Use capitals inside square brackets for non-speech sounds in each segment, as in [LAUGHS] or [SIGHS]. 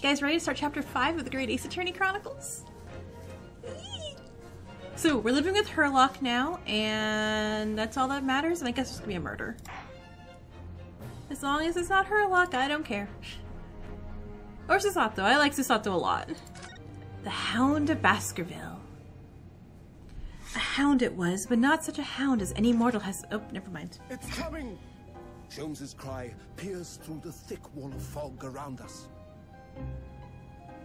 You guys ready to start chapter 5 of the Great Ace Attorney Chronicles? So, we're living with Herlock now, and that's all that matters, and I guess it's gonna be a murder. As long as it's not Herlock, I don't care. Or Susato. I like Susato a lot. The Hound of Baskerville. A hound it was, but not such a hound as any mortal has- oh, never mind. It's coming! Sholmes's cry pierced through the thick wall of fog around us.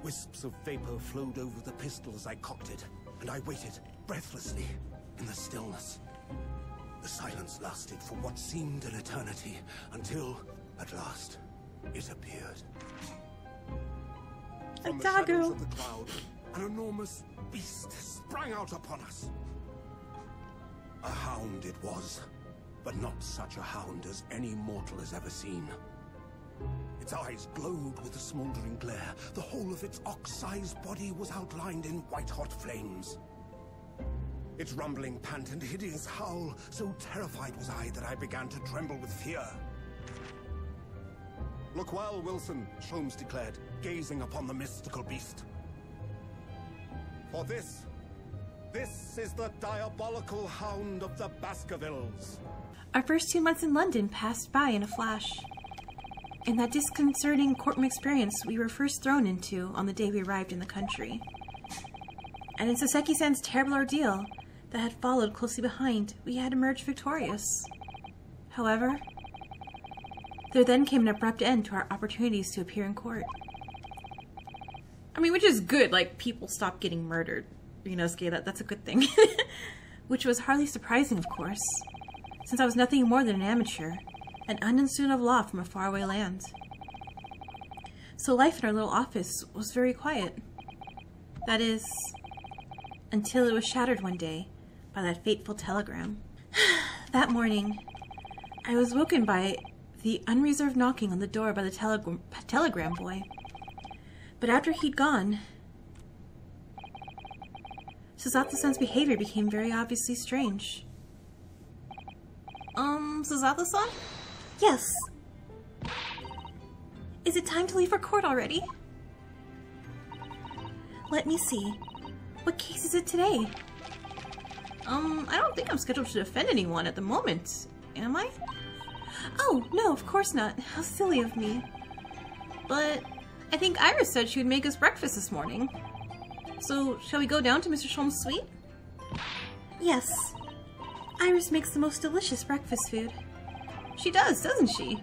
Wisps of vapor flowed over the pistol as I cocked it, and I waited, breathlessly, in the stillness. The silence lasted for what seemed an eternity, until, at last, it appeared. A From the shadows of the cloud, an enormous beast sprang out upon us. A hound it was, but not such a hound as any mortal has ever seen. Its eyes glowed with a smoldering glare. The whole of its ox-sized body was outlined in white-hot flames. Its rumbling pant and hideous howl, so terrified was I that I began to tremble with fear. Look well, Wilson, Sholmes declared, gazing upon the mystical beast. For this, this is the diabolical hound of the Baskervilles. Our first two months in London passed by in a flash. In that disconcerting courtroom experience we were first thrown into on the day we arrived in the country. And in Saseki-san's terrible ordeal that had followed closely behind, we had emerged victorious. However, there then came an abrupt end to our opportunities to appear in court. I mean, which is good, like, people stop getting murdered. You know, that, that's a good thing. [LAUGHS] which was hardly surprising, of course since I was nothing more than an amateur, an unknown of law from a faraway land. So life in our little office was very quiet. That is, until it was shattered one day by that fateful telegram. [SIGHS] that morning, I was woken by the unreserved knocking on the door by the telegram, telegram boy. But after he'd gone, Susato-san's behavior became very obviously strange. Um, Susato-san? Yes. Is it time to leave for court already? Let me see. What case is it today? Um, I don't think I'm scheduled to defend anyone at the moment. Am I? Oh, no, of course not. How silly of me. But I think Iris said she would make us breakfast this morning. So, shall we go down to Mr. Sholmes' suite? Yes. Iris makes the most delicious breakfast food. She does, doesn't she?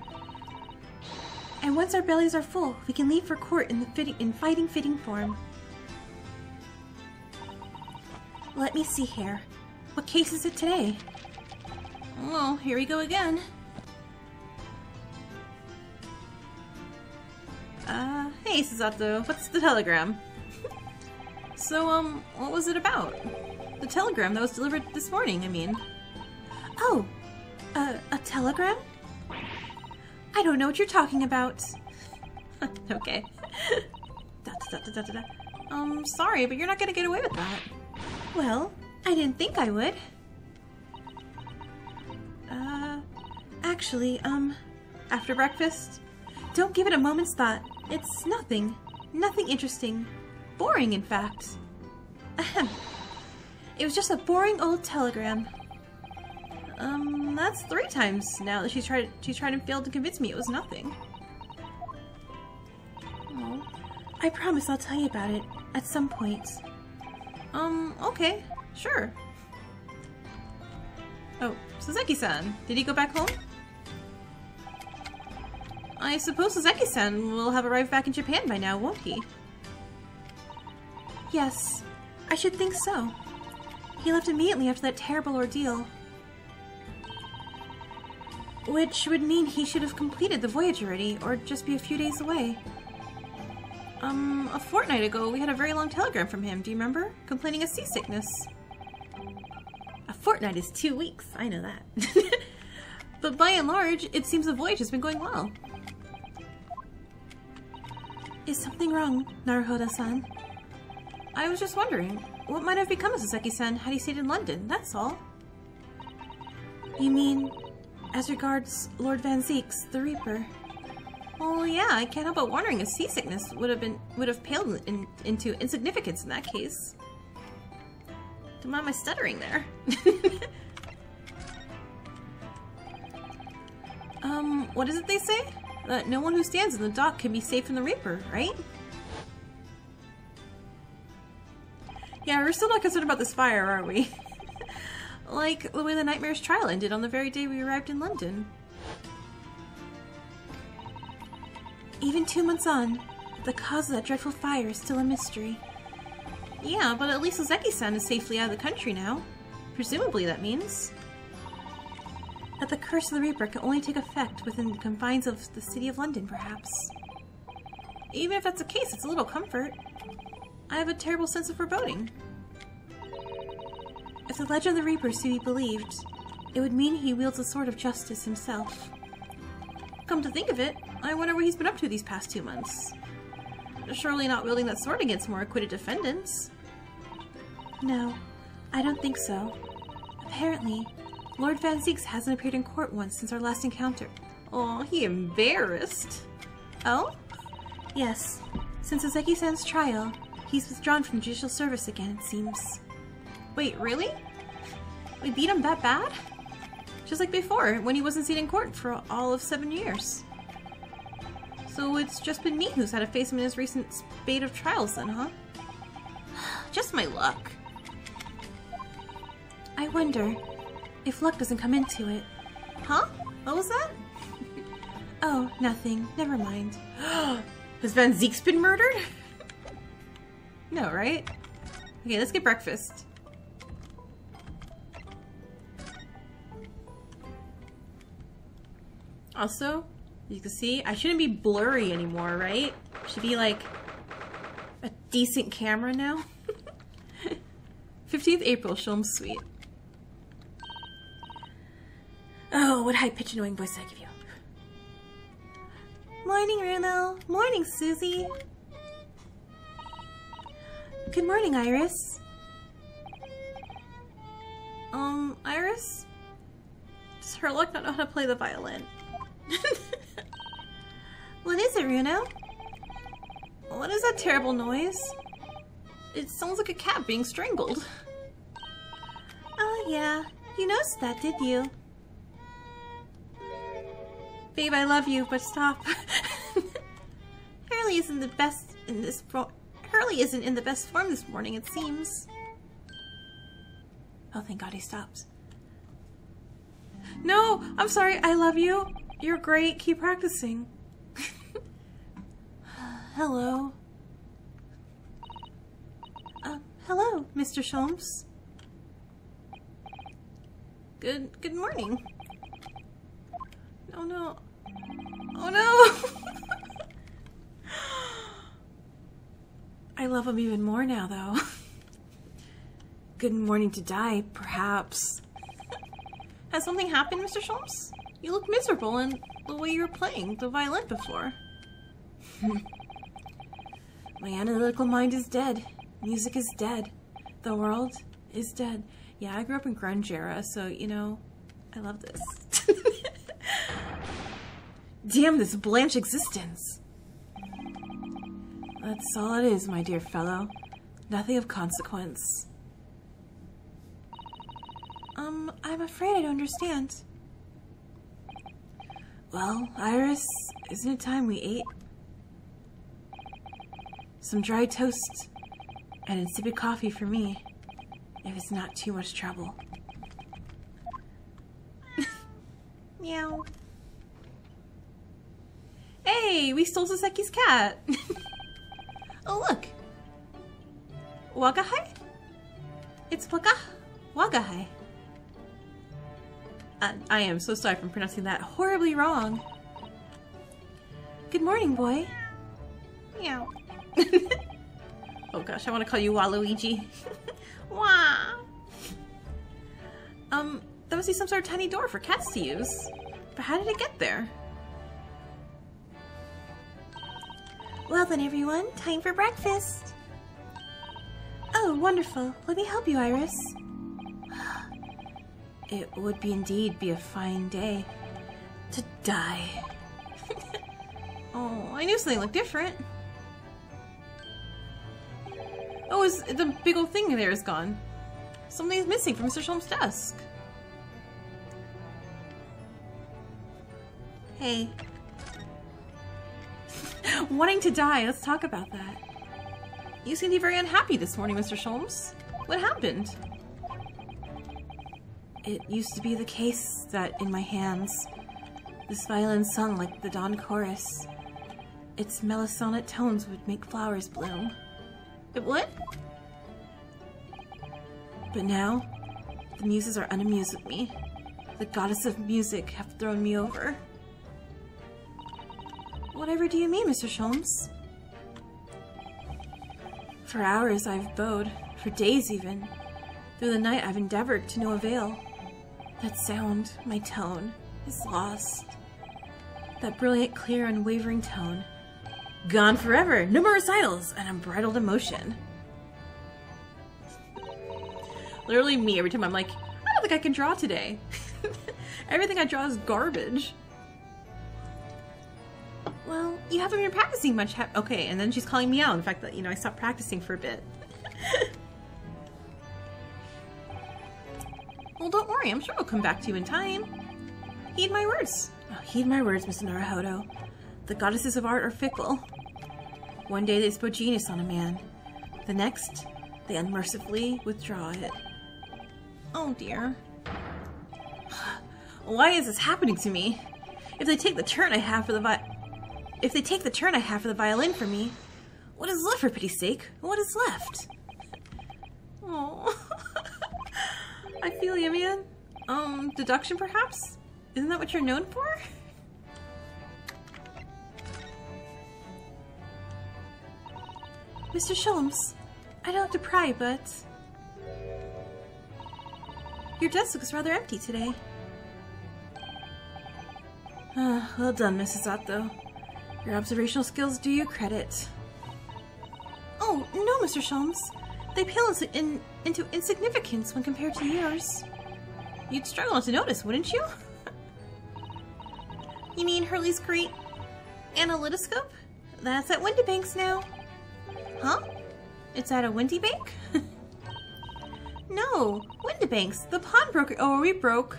And once our bellies are full, we can leave for court in the fitting, in fighting fitting form. Let me see here. What case is it today? Oh, here we go again. Uh, hey Susato, what's the telegram? [LAUGHS] so, um, what was it about? The telegram that was delivered this morning, I mean. Oh, uh, a telegram? I don't know what you're talking about. [LAUGHS] okay. [LAUGHS] da, da, da. Um, sorry, but you're not gonna get away with that. Well, I didn't think I would. Uh, actually, um, after breakfast? Don't give it a moment's thought. It's nothing. Nothing interesting. Boring, in fact. Ahem. It was just a boring old telegram. Um, that's three times now that she's tried she's tried and failed to convince me it was nothing. Oh. I promise I'll tell you about it at some point. Um, okay, sure. Oh, Saseki-san, did he go back home? I suppose Saseki-san will have arrived back in Japan by now, won't he? Yes, I should think so. He left immediately after that terrible ordeal. Which would mean he should have completed the voyage already, or just be a few days away. Um, a fortnight ago, we had a very long telegram from him, do you remember? Complaining of seasickness. A fortnight is two weeks, I know that. [LAUGHS] but by and large, it seems the voyage has been going well. Is something wrong, Naruhodo-san? I was just wondering, what might have become of Saseki-san had he stayed in London, that's all. You mean, as regards Lord Van Zieks, the Reaper? Well, yeah, I can't help but wondering if seasickness would have been would have paled in, into insignificance in that case. Don't mind my stuttering there. [LAUGHS] um, what is it they say? That no one who stands in the dock can be safe from the Reaper, right? Yeah, we're still not concerned about this fire, are we? [LAUGHS] like the way the Nightmare's trial ended on the very day we arrived in London. Even two months on, the cause of that dreadful fire is still a mystery. Yeah, but at least Ozeki-san is safely out of the country now. Presumably that means that the curse of the Reaper can only take effect within the confines of the city of London, perhaps. Even if that's the case, it's a little comfort. I have a terrible sense of foreboding. If the legend of the Reapers to be believed, it would mean he wields a sword of justice himself. Come to think of it, I wonder what he's been up to these past two months. Surely not wielding that sword against more acquitted defendants. No, I don't think so. Apparently, Lord Van Zieks hasn't appeared in court once since our last encounter. Oh, he embarrassed. Oh? Yes. Since Ozeki-san's trial, he's withdrawn from judicial service again, it seems. Wait, really? We beat him that bad? Just like before, when he wasn't seen in court for all of seven years. So it's just been me who's had to face him in his recent spate of trials then, huh? [SIGHS] just my luck. I wonder if luck doesn't come into it. Huh? What was that? [LAUGHS] oh, nothing. Never mind. [GASPS] Has Van Zieks been murdered? [LAUGHS] no, right? Okay, let's get breakfast. Also, you can see, I shouldn't be blurry anymore, right? Should be like a decent camera now. [LAUGHS] 15th April, Sholmes Suite. Oh, what high-pitched annoying voice I give you. Morning, Runo. Morning, Susie. Good morning, Iris. Um, Iris? Does Herlock not know how to play the violin? [LAUGHS] what is it, Runo? What is that terrible noise? It sounds like a cat being strangled. Oh yeah, you noticed that, did you? Babe, I love you, but stop. [LAUGHS] Hurley isn't the best in this Hurley isn't in the best form this morning, it seems. Oh, thank God he stops. No, I'm sorry, I love you. You're great, keep practicing. [LAUGHS] hello. Uh, hello, Mr. Sholmes. Good, good morning. Oh no. Oh no! [LAUGHS] I love him even more now, though. [LAUGHS] Good morning to die, perhaps. Has something happened, Mr. Sholmes? You look miserable in the way you were playing the violin before. [LAUGHS] My analytical mind is dead. Music is dead. The world is dead. Yeah, I grew up in grunge era, so, you know, I love this. [LAUGHS] Damn this Blanche existence! That's all it is, my dear fellow. Nothing of consequence. Um, I'm afraid I don't understand. Well, Iris, isn't it time we ate? Some dry toast and insipid coffee for me, if it's not too much trouble. [LAUGHS] Meow. Hey, we stole Saseki's cat. [LAUGHS] oh, look. Wagahai? It's Waga Wagahai. I am so sorry for pronouncing that horribly wrong. Good morning, boy. Meow. [LAUGHS] oh gosh, I want to call you Waluigi. [LAUGHS] Wah! Um, that must be some sort of tiny door for cats to use. But how did it get there? Well then, everyone, time for breakfast. Oh, wonderful. Let me help you, Iris. It would be indeed be a fine day to die. [LAUGHS] Oh, I knew something looked different. Oh, is the big old thing there is gone. Something's missing from Mr. Sholmes' desk. Hey. [LAUGHS] Wanting to die, let's talk about that. You seem to be very unhappy this morning, Mr. Sholmes. What happened? It used to be the case that in my hands, this violin sung like the dawn chorus. Its melosonic tones would make flowers bloom. It would? But now, the muses are unamused with me. The goddess of music have thrown me over. Whatever do you mean, Mr. Sholmes? For hours I've bowed, for days even. Through the night I've endeavored to no avail. That sound, my tone, is lost. That brilliant, clear, unwavering tone. Gone forever! No more recitals! And unbridled emotion. Literally me every time I'm like, I don't think I can draw today. [LAUGHS] Everything I draw is garbage. Well, you haven't been practicing much. okay, and then she's calling me out In fact that, you know, I stopped practicing for a bit. [LAUGHS] well, don't worry. I'm sure I'll come back to you in time. Heed my words. Oh, heed my words, Mr. Naruhodo. The goddesses of art are fickle. One day they bestow genius on a man. The next, they unmercifully withdraw it. Oh dear. [SIGHS] Why is this happening to me? If they take the turn I have for the vi- if they take the turn I have for the violin for me, what is left for pity's sake? What is left? Oh, [LAUGHS] I feel you, man. Um, deduction perhaps? Isn't that what you're known for? [LAUGHS] Mr. Sholmes, I don't have to pry, but... Your desk looks rather empty today. Ah, well done, Miss Susato. Your observational skills do you credit. Oh, no, Mr. Sholmes. They pale in, into insignificance when compared to yours. You'd struggle not to notice, wouldn't you? [LAUGHS] you mean Hurley's great analytoscope? That's at Windibanks now. Huh? It's at a Windibank? [LAUGHS] no, Windibanks, the pawnbroker. Oh, we broke.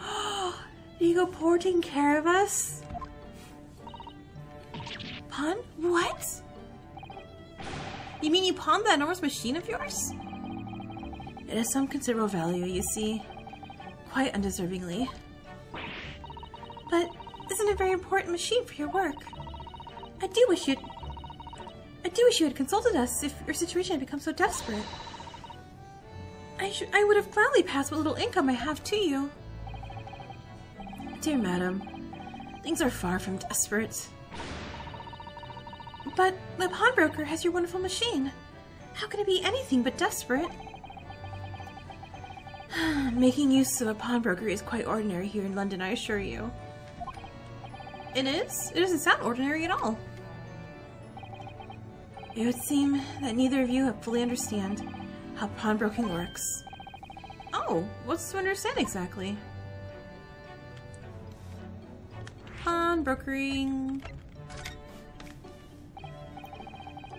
[GASPS] you go porting care of us? Pawn? What? You mean you pawned that enormous machine of yours? It has some considerable value, you see. Quite undeservingly. But isn't a very important machine for your work? I do wish you'd... I do wish you had consulted us if your situation had become so desperate. I, I would have gladly passed what little income I have to you. Dear madam, things are far from desperate. But the pawnbroker has your wonderful machine. How can it be anything but desperate? [SIGHS] Making use of a pawnbroker is quite ordinary here in London, I assure you. It is? It doesn't sound ordinary at all. It would seem that neither of you have fully understand how pawnbroking works. Oh, what's to understand exactly? Pawnbrokering...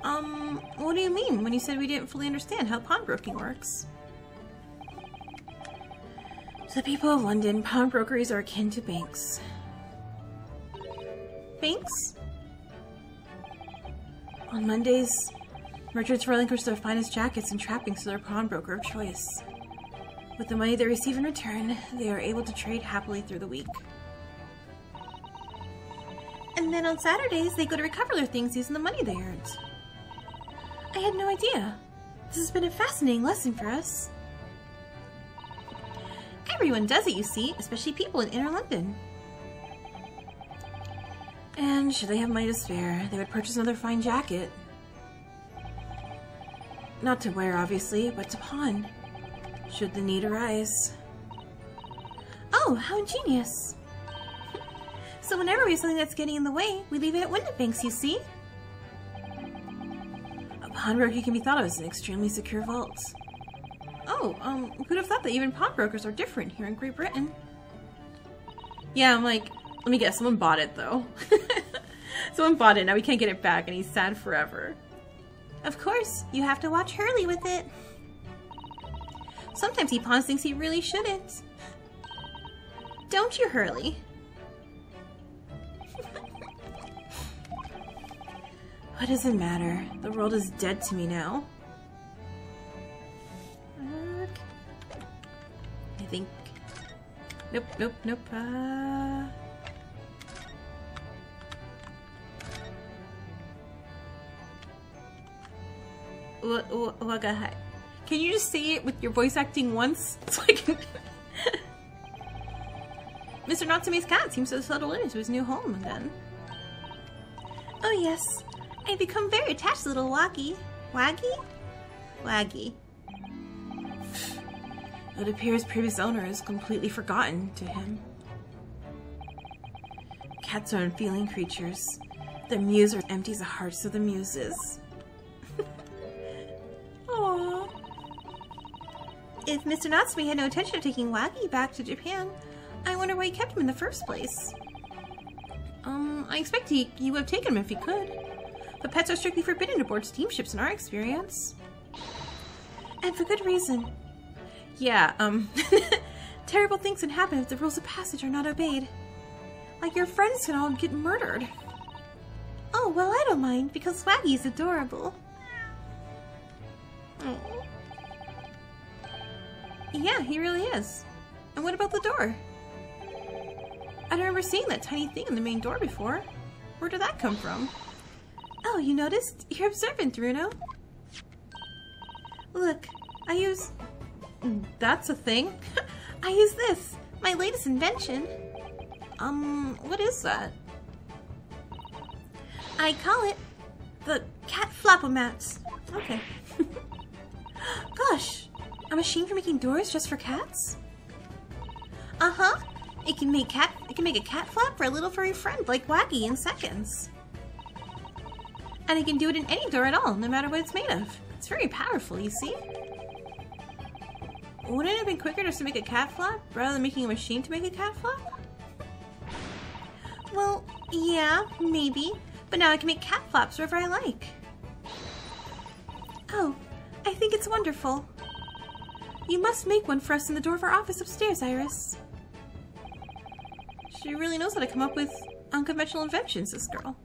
Um, what do you mean when you said we didn't fully understand how pawnbroking works? To the people of London, pawnbrokeries are akin to banks. Banks? On Mondays, merchants relinquish their finest jackets and trappings to their pawnbroker of choice. With the money they receive in return, they are able to trade happily through the week. And then on Saturdays, they go to recover their things using the money they earned. I had no idea. This has been a fascinating lesson for us. Everyone does it, you see, especially people in inner London. And should they have money to spare, they would purchase another fine jacket. Not to wear, obviously, but to pawn, should the need arise. Oh, how ingenious! [LAUGHS] So whenever we have something that's getting in the way, we leave it at Windibanks, you see? Pawnbroker can be thought of as an extremely secure vault. Oh, um, who'd have thought that even pawnbrokers are different here in Great Britain? Yeah, I'm like, let me guess, someone bought it though. [LAUGHS] Someone bought it, now we can't get it back, and he's sad forever. Of course, you have to watch Hurley with it. Sometimes he pawns things he really shouldn't. Don't you, Hurley? What does it matter? The world is dead to me now. I think... Nope, nope, nope. Uh... Wagahai. Can you just say it with your voice acting once? [LAUGHS] So I can... Mr. Natsume's cat seems to settle into his new home again. Oh yes, I've become very attached to little Waggy. Waggy? Waggy. It appears previous owner is completely forgotten to him. Cats are unfeeling creatures. The muse empties the hearts of the muses. [LAUGHS] Aww. If Mr. Natsume had no intention of taking Waggy back to Japan, I wonder why he kept him in the first place. Um, I expect he, he would have taken him if he could. But pets are strictly forbidden aboard steamships in our experience. And for good reason. Yeah, um, [LAUGHS] terrible things can happen if the rules of passage are not obeyed. Like your friends can all get murdered. Oh, well, I don't mind, because Swaggy's adorable. Oh. Yeah, he really is. And what about the door? I don't remember seeing that tiny thing in the main door before. Where did that come from? Oh, you noticed? You're observant, Runo. Look, I use... That's a thing. [LAUGHS] I use this, my latest invention. Um, what is that? I call it the cat flappomats. Okay. [LAUGHS] Gosh, a machine for making doors just for cats? Uh-huh. It can make cat it can make a cat flap for a little furry friend like Waggy in seconds. And it can do it in any door at all, no matter what it's made of. It's very powerful, you see? Wouldn't it have been quicker just to make a cat flap rather than making a machine to make a cat flap? Well, yeah, maybe. But now I can make cat flaps wherever I like. Oh, I think it's wonderful. You must make one for us in the door of our office upstairs, Iris. She really knows how to come up with unconventional inventions, this girl.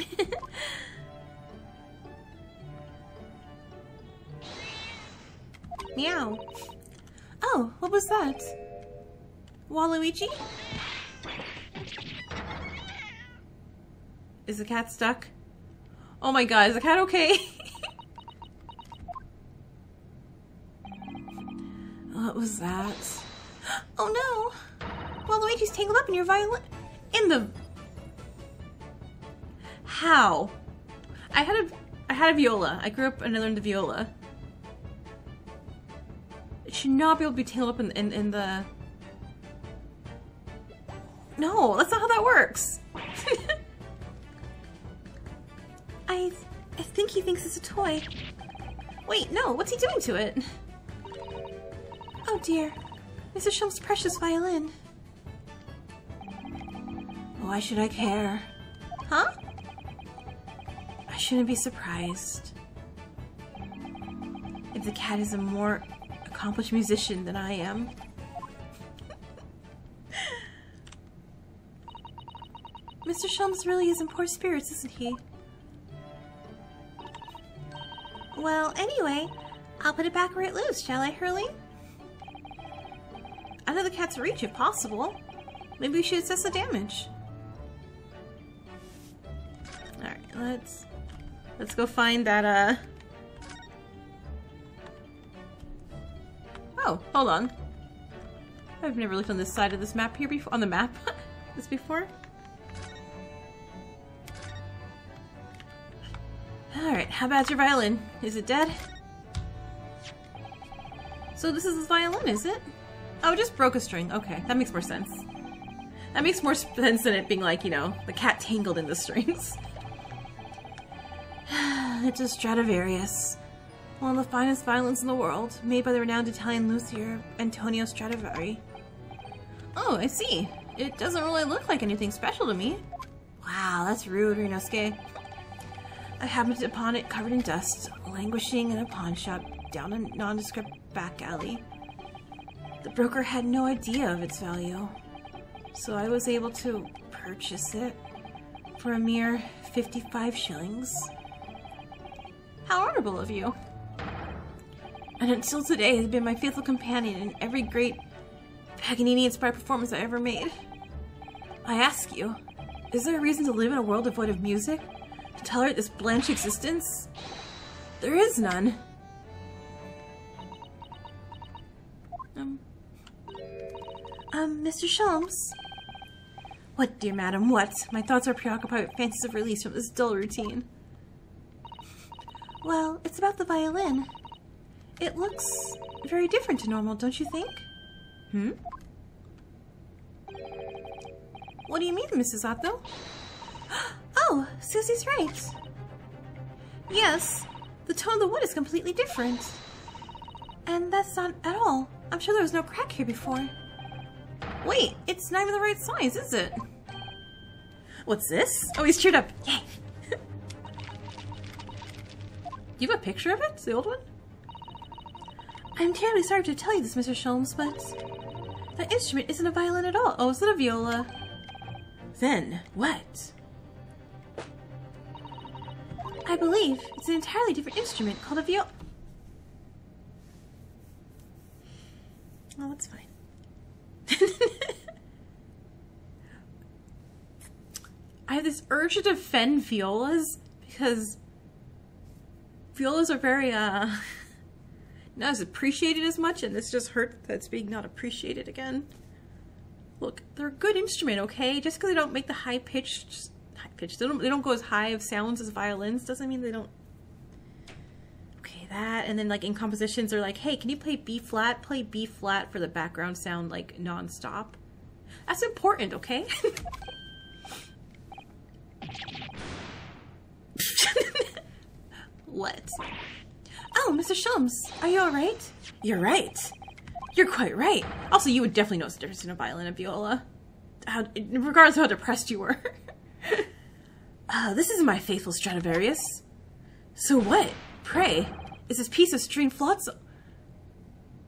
[LAUGHS] Meow. Oh, what was that? Waluigi? Is the cat stuck? Oh my god, is the cat okay? [LAUGHS] what was that? [GASPS] Oh no! Waluigi's tangled up in your violin- in the- How? I had a- I had a viola. I grew up and I learned the viola. It should not be able to be tangled up in, in, in the... No, that's not how that works! [LAUGHS] I, I think he thinks it's a toy. Wait, no, what's he doing to it? Oh dear, Mr. Sholmes' precious violin. Why should I care? Huh? Shouldn't be surprised. If the cat is a more accomplished musician than I am. [LAUGHS] Mr. Sholmes really is in poor spirits, isn't he? Well, anyway, I'll put it back where it lives, shall I, Hurley? Out of the cat's reach, if possible. Maybe we should assess the damage. Alright, let's... Let's go find that, uh... Oh, hold on. I've never looked on this side of this map here before. On the map? [LAUGHS] this before? Alright, how bad's your violin? Is it dead? So this is his violin, is it? Oh, it just broke a string. Okay, that makes more sense. That makes more [LAUGHS] sense than it being like, you know, the cat tangled in the [LAUGHS] strings. It's a Stradivarius. One of the finest violins in the world, made by the renowned Italian luthier Antonio Stradivari. Oh, I see. it doesn't really look like anything special to me. Wow, that's rude, Ryunosuke. I happened upon it covered in dust, languishing in a pawn shop down a nondescript back alley. The broker had no idea of its value, so I was able to purchase it for a mere 55 shillings. How honorable of you! And until today has been my faithful companion in every great Paganini-inspired performance I ever made. I ask you, is there a reason to live in a world devoid of music? To tolerate this blanche existence? There is none. Um. Um, Mr. Sholmes? What, dear madam, what? My thoughts are preoccupied with fancies of release from this dull routine. Well, it's about the violin. It looks very different to normal, don't you think? Hmm? What do you mean, Miss Susato? [GASPS] Oh, Susie's right. Yes, the tone of the wood is completely different. And that's not at all. I'm sure there was no crack here before. Wait, it's not even the right size, is it? What's this? Oh, he's cheered up. Yay! You have a picture of it? The old one? I'm terribly sorry to tell you this, Mr. Sholmes, but that instrument isn't a violin at all. Oh, is it a viola? Then, what? I believe it's an entirely different instrument called a viola. Oh, that's fine. [LAUGHS] I have this urge to defend violas because violas are very, uh, [LAUGHS] not as appreciated as much, and this just hurt that it's being not appreciated again. Look, they're a good instrument, okay? Just because they don't make the high pitched, high pitched, they don't, they don't go as high of sounds as violins doesn't mean they don't. Okay, that, and then like in compositions, they're like, hey, can you play B flat? Play B flat for the background sound like non-stop. That's important, okay? [LAUGHS] [LAUGHS] what? Oh, Mr. Sholmes, are you alright? You're right. You're quite right. Also, you would definitely notice the difference in a violin and viola. How, regardless of how depressed you were. [LAUGHS] uh, this is my faithful Stradivarius. So what, pray, is this piece of string flotsam?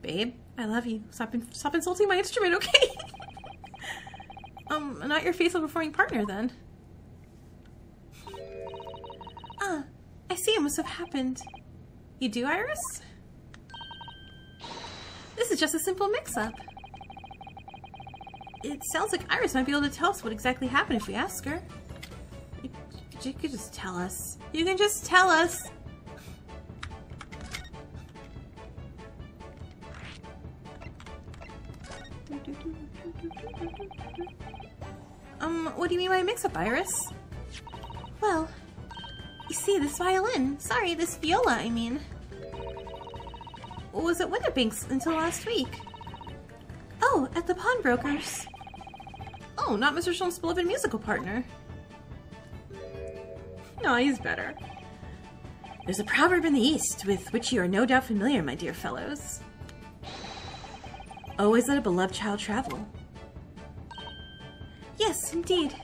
Babe, I love you. Stop, stop insulting my instrument, okay? [LAUGHS] um, not your faithful performing partner, then. See it must have happened. You do, Iris? This is just a simple mix-up. It sounds like Iris might be able to tell us what exactly happened if we ask her. You, you could just tell us. You can just tell us. Um, what do you mean by mix-up, Iris? Well, you see, this violin. Sorry, this viola, I mean was at Windibanks until last week. Oh, at the pawnbroker's. Oh, not Mr. Sholmes' beloved musical partner. No, he's better. There's a proverb in the East with which you are no doubt familiar, my dear fellows. Always let a beloved child travel. Yes, indeed.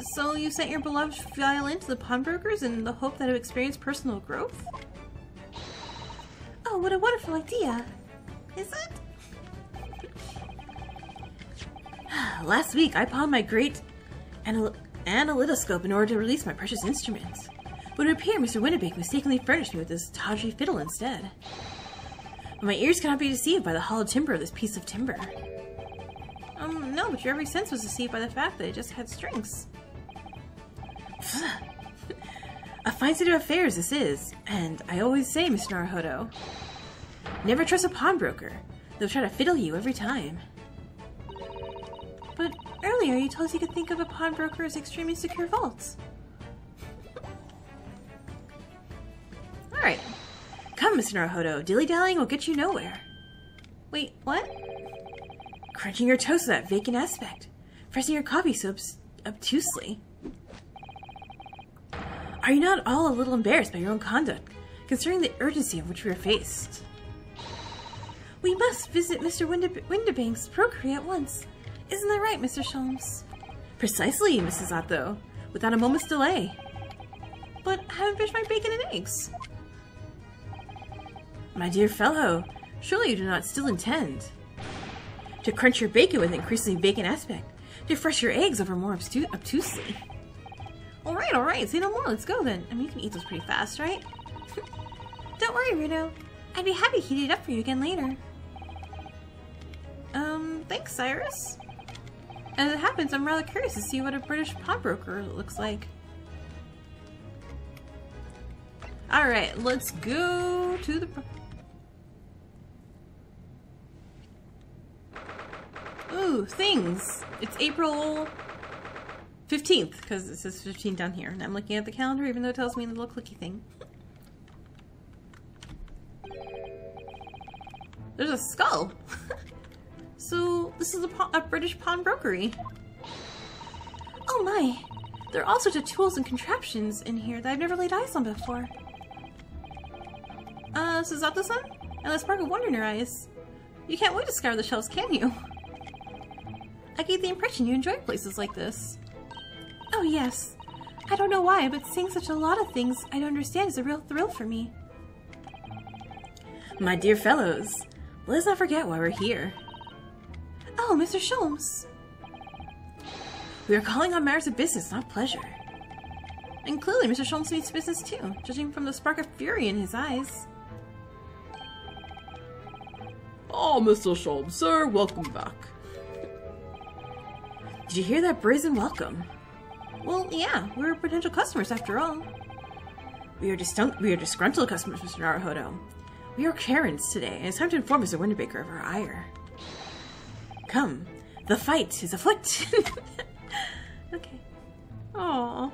So you sent your beloved violin to the pawnbrokers in the hope that it would experience personal growth? Oh, what a wonderful idea. Is it? [SIGHS] Last week, I pawned my great anal analytoscope in order to release my precious instruments. But it would appear Mr. Windibank mistakenly furnished me with this tawdry fiddle instead. But my ears cannot be deceived by the hollow timbre of this piece of timber. Um, no, but your every sense was deceived by the fact that it just had strings. A fine state of affairs this is, and I always say, Mr. Naruhodo, never trust a pawnbroker. They'll try to fiddle you every time. But earlier you told us you could think of a pawnbroker as extremely secure vaults. Alright. Come, Mr. Naruhodo. Dilly-dallying will get you nowhere. Wait, what? Crunching your toast with that vacant aspect. Pressing your coffee so obtusely. Are you not all a little embarrassed by your own conduct, considering the urgency of which we are faced? We must visit Mr. Windibank's Procreate at once. Isn't that right, Mr. Sholmes? Precisely, Miss Susato, without a moment's delay. But I haven't finished my bacon and eggs. My dear fellow, surely you do not still intend to crunch your bacon with increasingly vacant aspect, to fresh your eggs over more obtusely. Alright, alright, say no more, let's go then. I mean, you can eat those pretty fast, right? [LAUGHS] Don't worry, Runo. I'd be happy to heat it up for you again later. Um, thanks, Iris. As it happens, I'm rather curious to see what a British pawnbroker looks like. Alright, let's go to the... Ooh, things! It's April 15th, because it says 15 down here. And I'm looking at the calendar, even though it tells me the little clicky thing. There's a skull! [LAUGHS] so, this is a, a British pawnbrokery. Oh my! There are all sorts of tools and contraptions in here that I've never laid eyes on before. Uh, Susato-san? And that spark of wonder in your eyes. You can't wait to scour the shelves, can you? [LAUGHS] I get the impression you enjoy places like this. Oh yes. I don't know why, but seeing such a lot of things I don't understand is a real thrill for me. My dear fellows, let's not forget why we're here. Oh, Mr. Sholmes. We are calling on matters of business, not pleasure. And clearly Mr. Sholmes means business too, judging from the spark of fury in his eyes. Oh, Mr. Sholmes, sir, welcome back. Did you hear that brazen welcome? Well, yeah, we're potential customers after all. We are, we are disgruntled customers, Mr. Naruhodo. We are Karens today, and it's time to inform Mr. Winterbaker of our ire. Come, the fight is afoot. [LAUGHS] okay. Aww.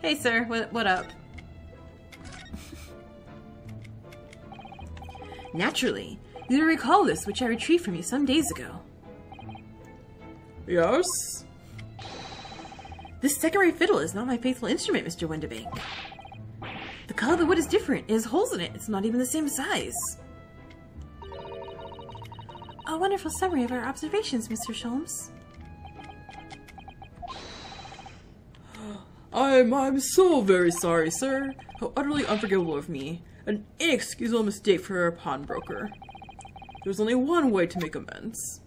Hey, sir, what, what up? Naturally, you recall this, which I retrieved from you some days ago. Yes? This second-rate fiddle is not my faithful instrument, Mr. Windibank. The color of the wood is different. It has holes in it. It's not even the same size. A wonderful summary of our observations, Mr. Sholmes. I'm I'm so very sorry, sir. How utterly unforgivable of me. An inexcusable mistake for a pawnbroker. There's only one way to make amends.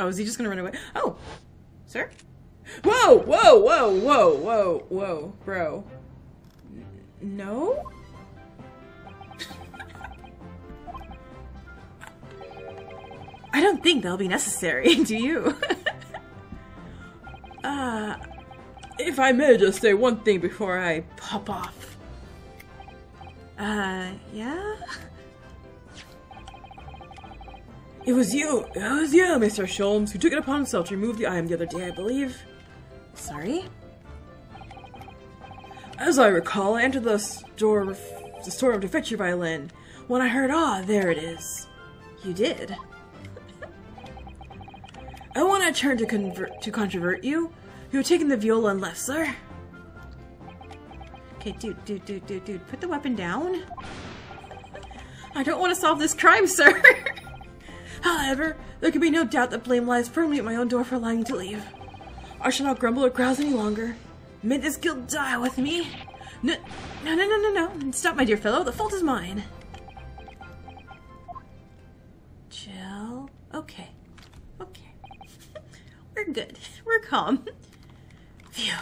Oh, is he just gonna run away? Oh! Sir? Whoa! Whoa! Whoa! Whoa! Whoa! Whoa! Bro. N no? [LAUGHS] I don't think that'll be necessary, [LAUGHS] do you? [LAUGHS] uh, if I may just say one thing before I pop off. Uh, yeah? It was you, it was you, Mr. Sholmes, who took it upon himself to remove the item the other day, I believe. Sorry? As I recall, I entered the store, the storeroom to fetch your violin, when I heard, ah, there it is. You did? I want to turn to convert to controvert you. You have taken the viola and left, sir. Okay, dude, dude, dude, dude, dude, put the weapon down. I don't want to solve this crime, [LAUGHS] sir. However, there can be no doubt that blame lies firmly at my own door for allowing to leave. I shall not grumble or grouse any longer. May this guilt die with me. No, no, no, no, no, no. Stop, my dear fellow. The fault is mine. Chill. Okay. Okay. [LAUGHS] We're good. [LAUGHS] We're calm. Phew.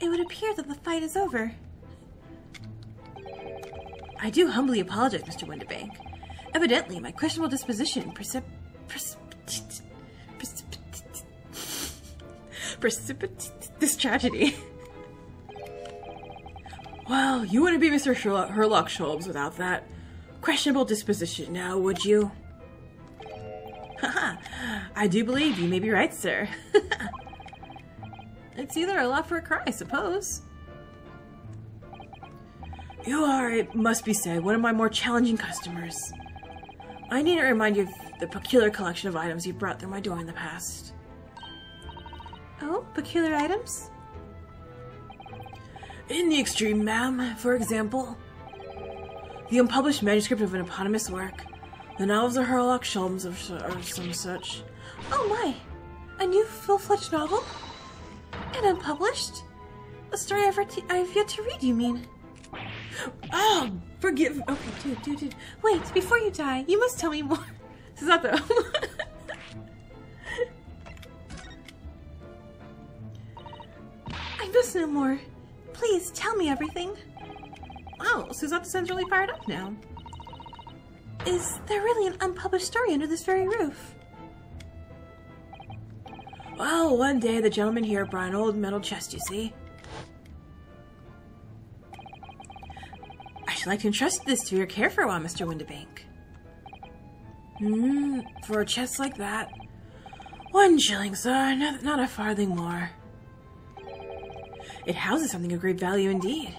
It would appear that the fight is over. I do humbly apologize, Mr. Windibank. Evidently, my questionable disposition precip... precipitated... precipitated this tragedy. Well, you wouldn't be Mr. Sherlock, Herlock Sholmes without that questionable disposition now, would you? Haha, [LAUGHS] I do believe you may be right, sir. [LAUGHS] it's either a laugh or a cry, I suppose. You are, it must be said, one of my more challenging customers. I need to remind you of the peculiar collection of items you brought through my door in the past. Oh, peculiar items? In the extreme, ma'am, for example. The unpublished manuscript of an eponymous work, The novels of Herlock Sholmes or, or some such. Oh my! A new full-fledged novel? And unpublished? A story I've, I've yet to read, you mean? Oh, forgive. Okay, dude, dude, dude. Wait, before you die, you must tell me more. [LAUGHS] Susato. [LAUGHS] I must know more. Please, tell me everything. Wow, Susato sounds really fired up now. Is there really an unpublished story under this very roof? well, one day the gentleman here brought an old metal chest, you see. Should like to entrust this to your care for a while, Mr. Windibank. Hmm, for a chest like that. One shilling, sir, not, not a farthing more. It houses something of great value indeed.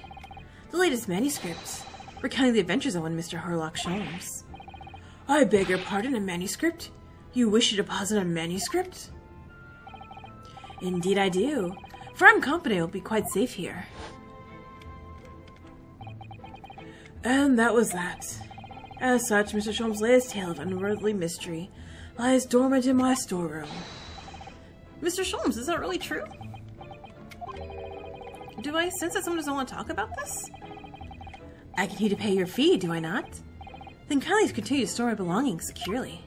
The latest manuscript, recounting the adventures of one Mr. Herlock Sholmes. I beg your pardon, a manuscript? You wish to deposit a manuscript? Indeed I do. Firm company will be quite safe here. And that was that. As such, Mr. Sholmes' latest tale of unworldly mystery lies dormant in my storeroom. Mr. Sholmes, is that really true? Do I sense that someone doesn't want to talk about this? I continue to pay your fee, do I not? Then kindly continue to store my belongings securely.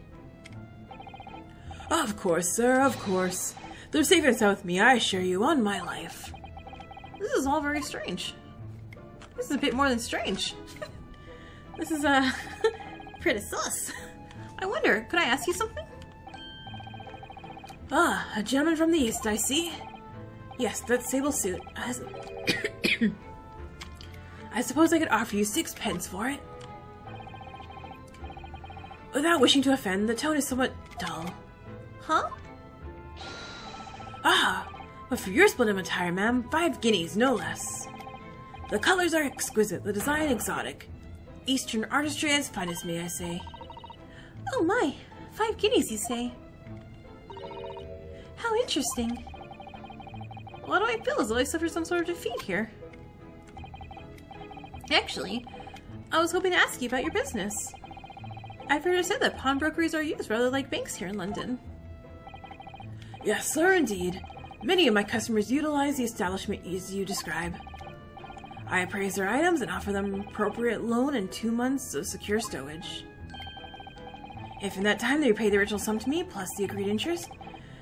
Of course, sir, of course. They're safe and sound with me, I assure you, on my life. This is all very strange. This is a bit more than strange. [LAUGHS] this is, uh, [LAUGHS] pretty sus. I wonder, could I ask you something? Ah, a gentleman from the east, I see. Yes, that sable suit. [COUGHS] I suppose I could offer you sixpence for it. Without wishing to offend, the tone is somewhat dull. Huh? Ah, but for your splendid attire, ma'am, five guineas, no less. The colors are exquisite, the design exotic. Eastern artistry as fine as me, I say. Oh my, five guineas, you say? How interesting. Why do I feel as though I suffered some sort of defeat here? Actually, I was hoping to ask you about your business. I've heard it said that pawnbrokeries are used rather like banks here in London. Yes, sir, indeed. Many of my customers utilize the establishment as you describe. I appraise their items and offer them appropriate loan and two months of secure stowage. If in that time they repay the original sum to me plus the agreed interest,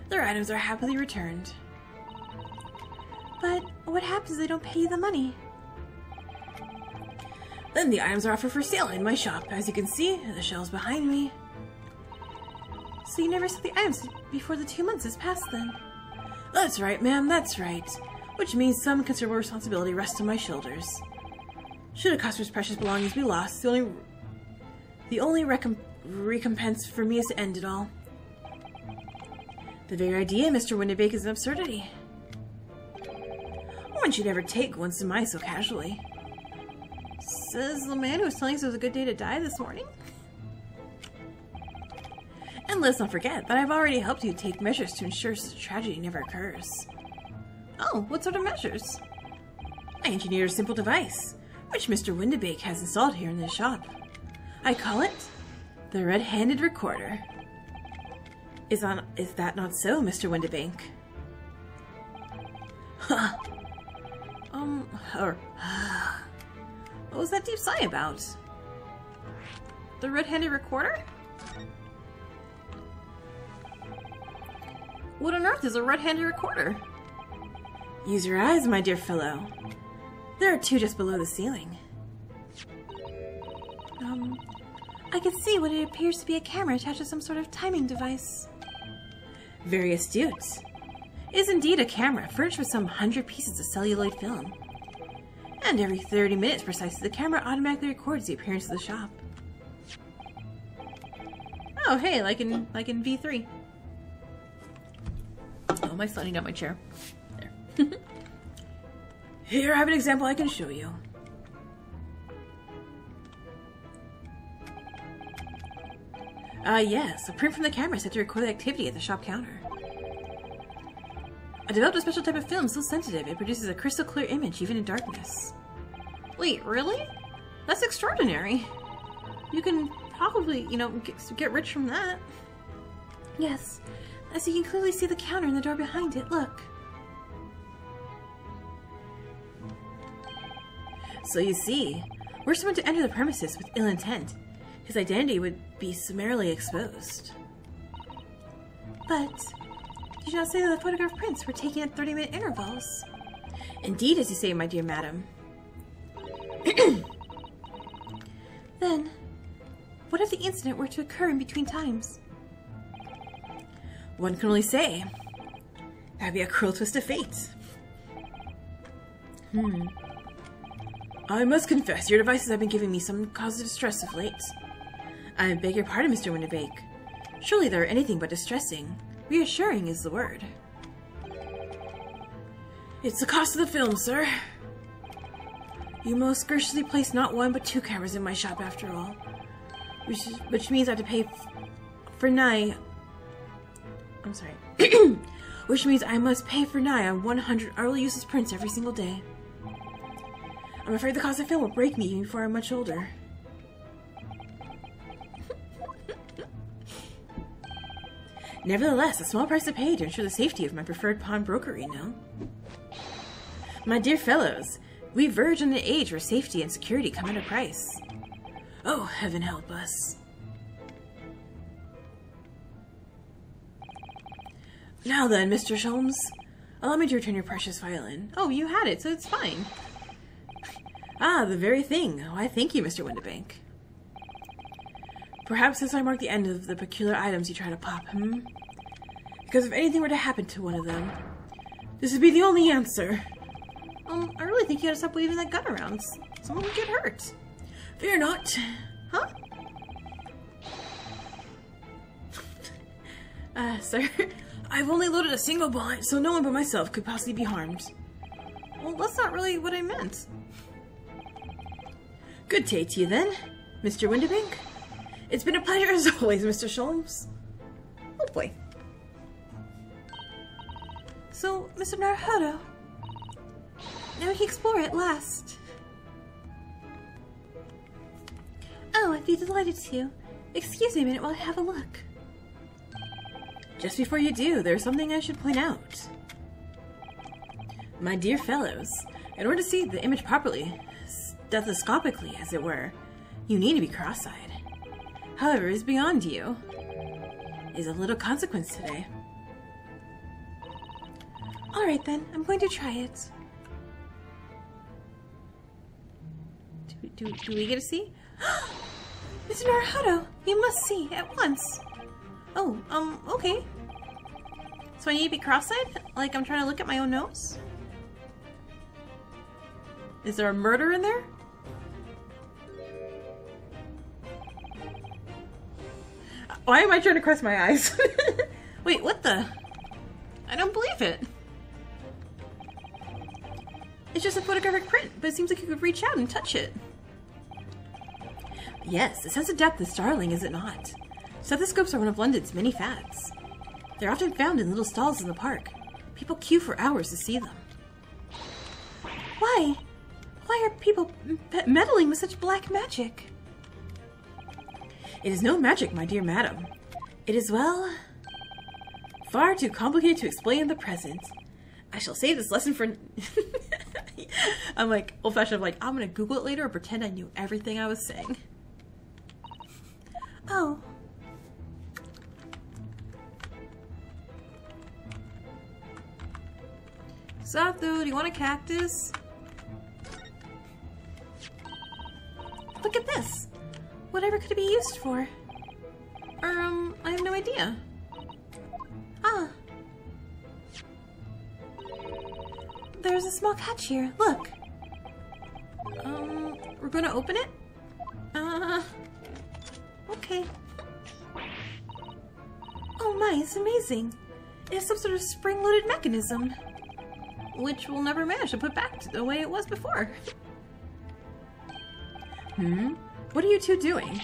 their items are happily returned. But what happens if they don't pay you the money? Then the items are offered for sale in my shop, as you can see, the shelves behind me. So you never sell the items before the two months has passed then? That's right, ma'am, that's right. Which means some considerable responsibility rests on my shoulders. Should a customer's precious belongings be lost, the only the only recomp recompense for me is to end it all. The very idea, Mr. Windibank, is an absurdity. One should never take one's demise so casually. Says the man who was telling us it was a good day to die this morning. And let's not forget that I've already helped you take measures to ensure such a tragedy never occurs. Oh, what sort of measures? I engineered a simple device, which Mr. Windibank has installed here in the shop. I call it the Red-Handed Recorder. Is on is that not so, Mr. Windibank? Huh. Um, or [SIGHS] what was that deep sigh about? The red-handed recorder? What on earth is a red-handed recorder? Use your eyes, my dear fellow. There are two just below the ceiling. Um, I can see what it appears to be a camera attached to some sort of timing device. Very astute. It is indeed a camera, furnished with some hundred pieces of celluloid film. And every 30 minutes precisely, the camera automatically records the appearance of the shop. Oh, hey, like in like in V3. Oh, am I sliding down my chair? [LAUGHS] Here, I have an example I can show you. Ah, uh, yes, a print from the camera set to record the activity at the shop counter. I developed a special type of film so sensitive it produces a crystal clear image even in darkness. Wait, really? That's extraordinary. You can probably, you know, get, get rich from that. Yes, as you can clearly see the counter and the door behind it. Look. So you see, were someone to enter the premises with ill intent, his identity would be summarily exposed. But did you not say that the photograph prints were taken at 30 minute intervals? Indeed, as you say, my dear madam. [CLEARS THROAT] then, what if the incident were to occur in between times? One can only say. That'd be a cruel twist of fate. Hmm. I must confess, your devices have been giving me some cause of distress of late. I beg your pardon, Mr. Windibank. Surely they're anything but distressing. Reassuring is the word. It's the cost of the film, sir. You most graciously placed not one but two cameras in my shop after all. Which, which means I have to pay for nigh... I'm sorry. [CLEARS THROAT] which means I must pay for nigh on 100 early uses prints every single day. I'm afraid the cost of film will break me even before I'm much older. Nevertheless, a small price to pay to ensure the safety of my preferred pawnbroker, you know. My dear fellows, we verge on the age where safety and security come at a price. Oh, heaven help us. Now then, Mr. Sholmes, allow me to return your precious violin. Oh, you had it, so it's fine. Ah, the very thing. Why, thank you, Mr. Windibank. Perhaps this might mark the end of the peculiar items you try to pop, hmm? Because if anything were to happen to one of them, this would be the only answer. Um, I really think you gotta stop waving that gun around. Someone would get hurt. Fear not. Huh? [LAUGHS] uh, sir, [LAUGHS] I've only loaded a single bullet, so no one but myself could possibly be harmed. Well, that's not really what I meant. Good day to you then, Mr. Windibank. It's been a pleasure as [LAUGHS] always, Mr. Sholmes. Oh boy. So, Mr. Naruhodo, now we can explore at last. Oh, I'd be delighted to. Excuse me a minute while I have a look. Just before you do, there's something I should point out. My dear fellows, in order to see the image properly, stereoscopically as it were, you need to be cross-eyed. However, is beyond you. Is of little consequence today. Alright then, I'm going to try it. Do, do, do we get to see? [GASPS] Mr. Naruhodo, you must see at once. Oh, um, okay. So I need to be cross-eyed? Like I'm trying to look at my own nose? Is there a murder in there? Why am I trying to cross my eyes? [LAUGHS] Wait, what the? I don't believe it. It's just a photographic print, but it seems like you could reach out and touch it. Yes, the sense of depth is startling, is it not? Stereoscopes are one of London's many fads. They're often found in little stalls in the park. People queue for hours to see them. Why? Why are people meddling with such black magic? It is no magic, my dear madam. It is, well, far too complicated to explain in the present. I shall save this lesson for... [LAUGHS] I'm like, old-fashioned, like, I'm gonna Google it later or pretend I knew everything I was saying. Oh. Sup, dude? You want a cactus? Look at this! Whatever could it be used for? Or, um, I have no idea. Ah. There's a small catch here. Look. Um, we're gonna open it? Uh, okay. Oh my, it's amazing. It has some sort of spring-loaded mechanism. Which we'll never manage to put back to the way it was before. Hmm? What are you two doing?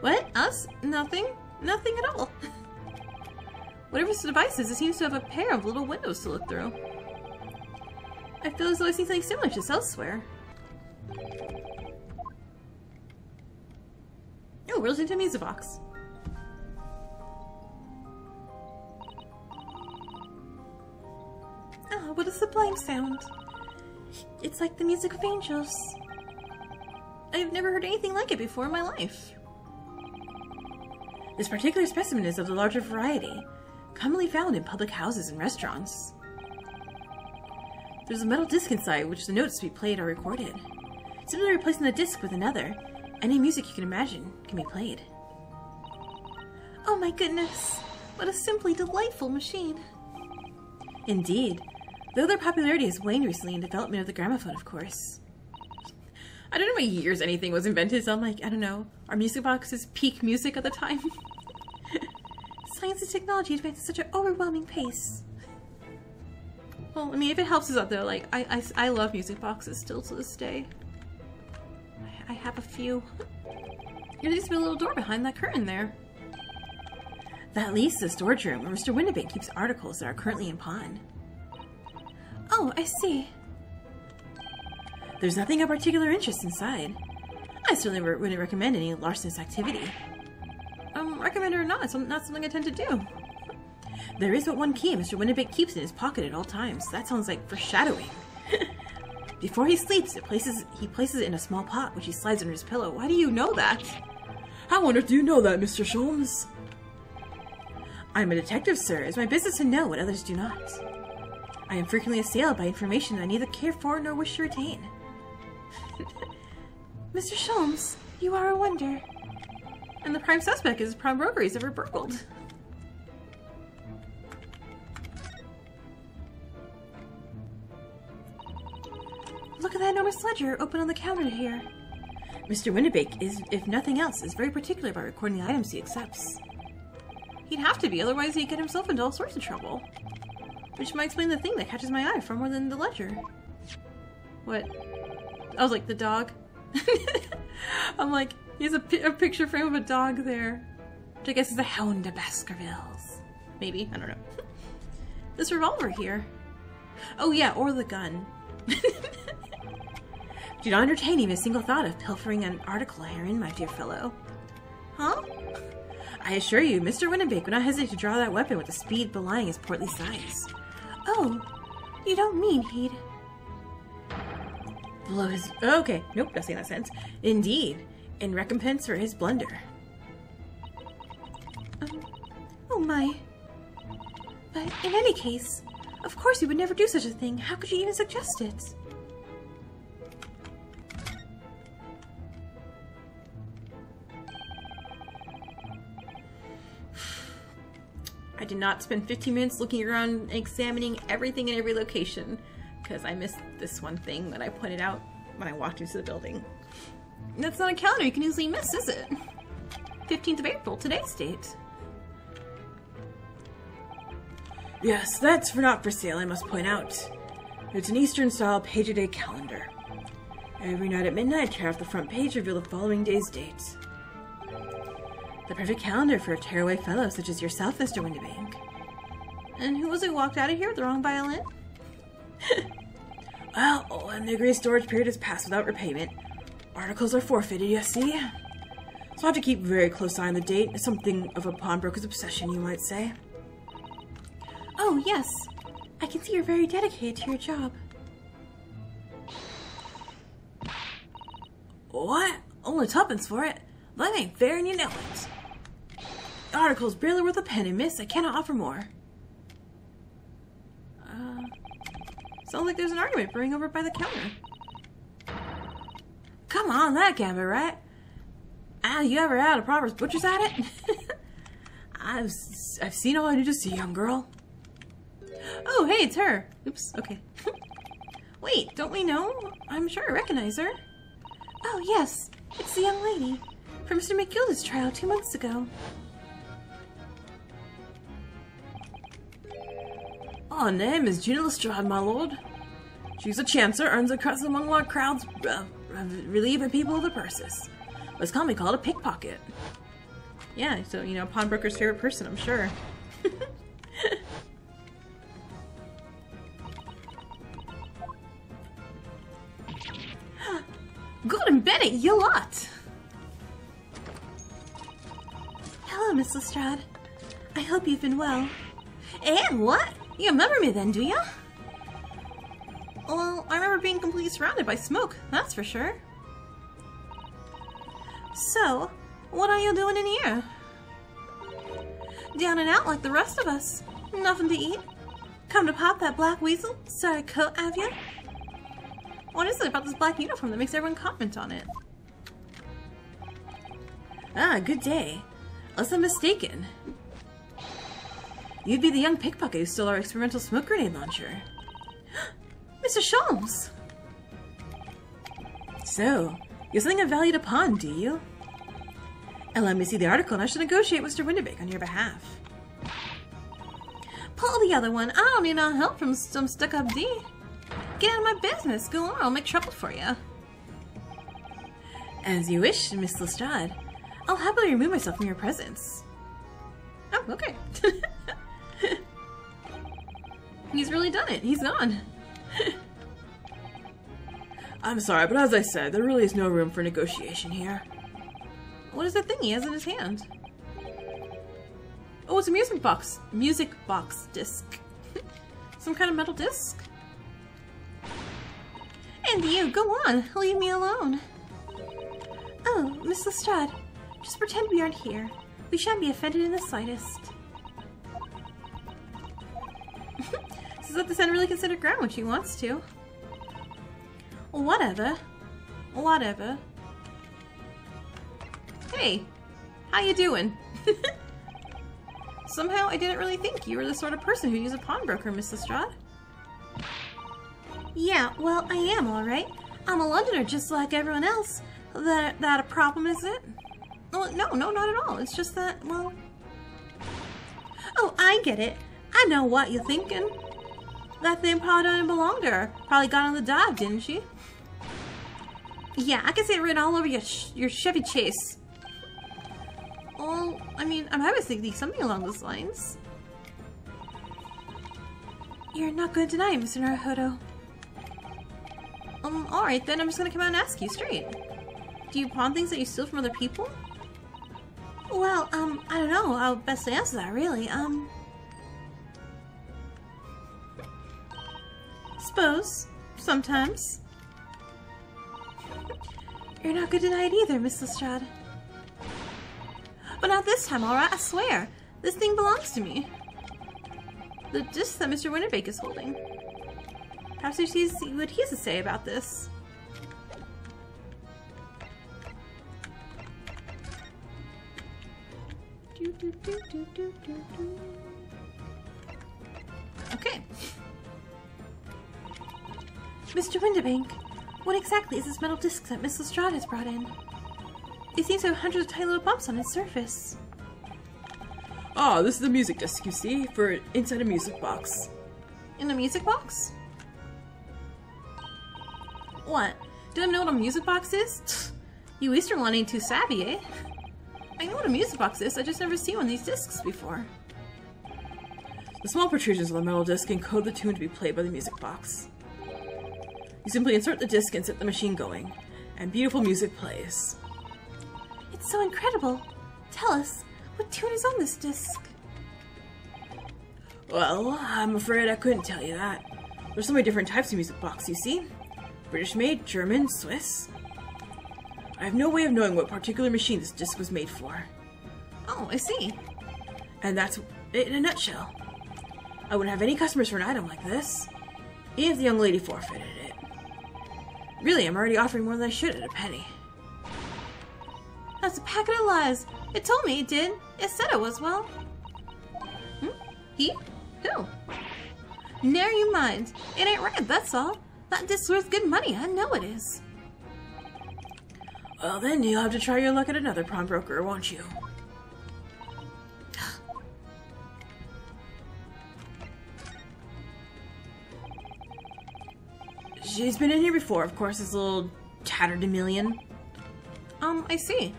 What? Us? Nothing. Nothing at all. [LAUGHS] Whatever this device is, it seems to have a pair of little windows to look through. I feel as though I see something similar just elsewhere. Oh, we're listening to a music box. Oh, what a sublime sound. It's like the music of angels. I've never heard anything like it before in my life. This particular specimen is of the larger variety, commonly found in public houses and restaurants. There's a metal disc inside which the notes to be played are recorded. Simply replacing the disc with another, any music you can imagine can be played. Oh my goodness! What a simply delightful machine! Indeed, though their popularity has waned recently in development of the gramophone, of course. I don't know what years anything was invented, so I'm like, I don't know, our music boxes peak music at the time. [LAUGHS] Science and technology advance at such an overwhelming pace. Well, I mean, if it helps us out there, like, I, I, I love music boxes still to this day. I, I have a few. There used to be a little door behind that curtain there. That leads to the storage room where Mr. Windibank keeps articles that are currently in pawn. Oh, I see. There's nothing of particular interest inside. I certainly wouldn't recommend any larcenous activity. Um, recommend it or not, it's not something I tend to do. There is but one key Mr. Windibank keeps in his pocket at all times. That sounds like foreshadowing. [LAUGHS] Before he sleeps, it places he places it in a small pot, which he slides under his pillow. Why do you know that? How on earth do you know that, Mr. Sholmes? I'm a detective, sir. It's my business to know what others do not. I am frequently assailed by information I neither care for nor wish to retain. [LAUGHS] Mr. Sholmes, you are a wonder. And the prime suspect is prime broker he's ever burgled. Look at that enormous ledger open on the counter here. Mr. Windibank is, if nothing else, is very particular about recording the items he accepts. He'd have to be, otherwise he'd get himself into all sorts of trouble. Which might explain the thing that catches my eye far more than the ledger. What? I was like, the dog? [LAUGHS] I'm like, he has a, a picture frame of a dog there. Which I guess is a hound of Baskervilles. Maybe, I don't know. [LAUGHS] this revolver here. Oh yeah, or the gun. [LAUGHS] Do not entertain even a single thought of pilfering an article herein, my dear fellow. Huh? I assure you, Mr. Windibank would not hesitate to draw that weapon with a speed belying his portly size. Oh, you don't mean he'd... His... Okay, nope, that's in that sense. Indeed, in recompense for his blunder. Um, oh my. But in any case, of course you would never do such a thing. How could you even suggest it? [SIGHS] I did not spend 15 minutes looking around and examining everything in every location because I missed this one thing that I pointed out when I walked into the building. That's not a calendar you can easily miss, is it? 15th of April, today's date. Yes, that's for not for sale, I must point out. It's an Eastern style page a day calendar. Every night at midnight, tear off the front page, reveal the following day's date. The perfect calendar for a tearaway fellow such as yourself, Mr. Windibank. And who was it walked out of here with the wrong violin? [LAUGHS] well, when the agreed storage period has passed without repayment, articles are forfeited, you see. So I have to keep very close eye on the date. It's something of a pawnbroker's obsession, you might say. Oh, yes. I can see you're very dedicated to your job. What? Only tuppence for it? That ain't fair and you know it. The article's barely worth a penny, miss. I cannot offer more. Uh, sounds like there's an argument brewing over by the counter. Come on, that can't be right. Ah, you ever had a proper butcher's at it? [LAUGHS] I've I've seen all I need to see, young girl. Oh, hey, it's her. Oops, okay. [LAUGHS] Wait, don't we know? I'm sure I recognize her. Oh, yes, it's the young lady from Mr. McGilda's trial two months ago. Our name is Gina Lestrade, my lord. She's a chancer, earns a crust among our crowds, uh, relieving people of their purses. What's commonly called a pickpocket. Yeah, so, you know, pawnbroker's favorite person, I'm sure. [LAUGHS] Good and Bennett, you lot! Hello, Miss Lestrade. I hope you've been well. And what? You remember me then, do ya? Well, I remember being completely surrounded by smoke, that's for sure. So, what are you doing in here? Down and out like the rest of us. Nothing to eat. Come to pop that black weasel? Sorry coat, have you? What is it about this black uniform that makes everyone comment on it? Ah, good day. Unless I'm mistaken. You'd be the young pickpocket who stole our experimental smoke grenade launcher. [GASPS] Mr. Sholmes! So, you're something of value to pawn, do you? And let me see the article and I shall negotiate with Mr. Windibank on your behalf. Pull the other one. I don't need no help from some stuck-up D. Get out of my business. Go on, I'll make trouble for you. As you wish, Miss Lestrade. I'll happily remove myself from your presence. Oh, okay. [LAUGHS] He's really done it. He's gone. [LAUGHS] I'm sorry, but as I said, there really is no room for negotiation here. What is that thing he has in his hand? Oh, it's a music box. Music box disc. [LAUGHS] Some kind of metal disc? And you, go on. Leave me alone. Oh, Miss Lestrade, just pretend we aren't here. We shan't be offended in the slightest. Says that the son really considered ground when she wants to. Whatever. Whatever. Hey, how you doing? [LAUGHS] Somehow I didn't really think you were the sort of person who'd use a pawnbroker, Miss Lestrade. Yeah, well, I am, alright. I'm a Londoner just like everyone else. That, that a problem, is it? Well, no, no, not at all. It's just that, well... Oh, I get it. I know what you're thinking. That thing probably doesn't even belong to her. Probably got on the dive, didn't she? Yeah, I can see it written all over your your Chevy Chase. Well, I mean, I'm was thinking something along those lines. You're not going to deny it, Mr. Naruhodo. Um, alright then, I'm just gonna come out and ask you straight. Do you pawn things that you steal from other people? Well, um, I don't know how best to answer that, really. Um... Suppose. Sometimes. You're not going to deny it either, Miss Lestrade. But not this time, alright? I swear. This thing belongs to me. The disc that Mr. Windibank is holding. Perhaps we should see what he has to say about this. Okay. Mr. Windibank, what exactly is this metal disc that Miss Lestrade has brought in? It seems to have hundreds of tiny little bumps on its surface. Ah, this is the music disc, you see, for inside a music box. In a music box? What? Do I know what a music box is? you Eastern one ain't too savvy, eh? I know what a music box is, I just never seen one of these discs before. The small protrusions of the metal disc encode the tune to be played by the music box. You simply insert the disc and set the machine going, and beautiful music plays. It's so incredible! Tell us, what tune is on this disc? Well, I'm afraid I couldn't tell you that. There's so many different types of music box, you see. British made, German, Swiss. I have no way of knowing what particular machine this disc was made for. Oh, I see. And that's it in a nutshell. I wouldn't have any customers for an item like this, even if the young lady forfeited it. Really, I'm already offering more than I should at a penny. That's a packet of lies. It told me it did. It said it was, well. Hmm? He? Who? Ne'er you mind. It ain't right, that's all. That disc's worth good money, I know it is. Well, then you'll have to try your luck at another pawnbroker, won't you? She's been in here before, of course, this little tatterdemalion. Um, I see.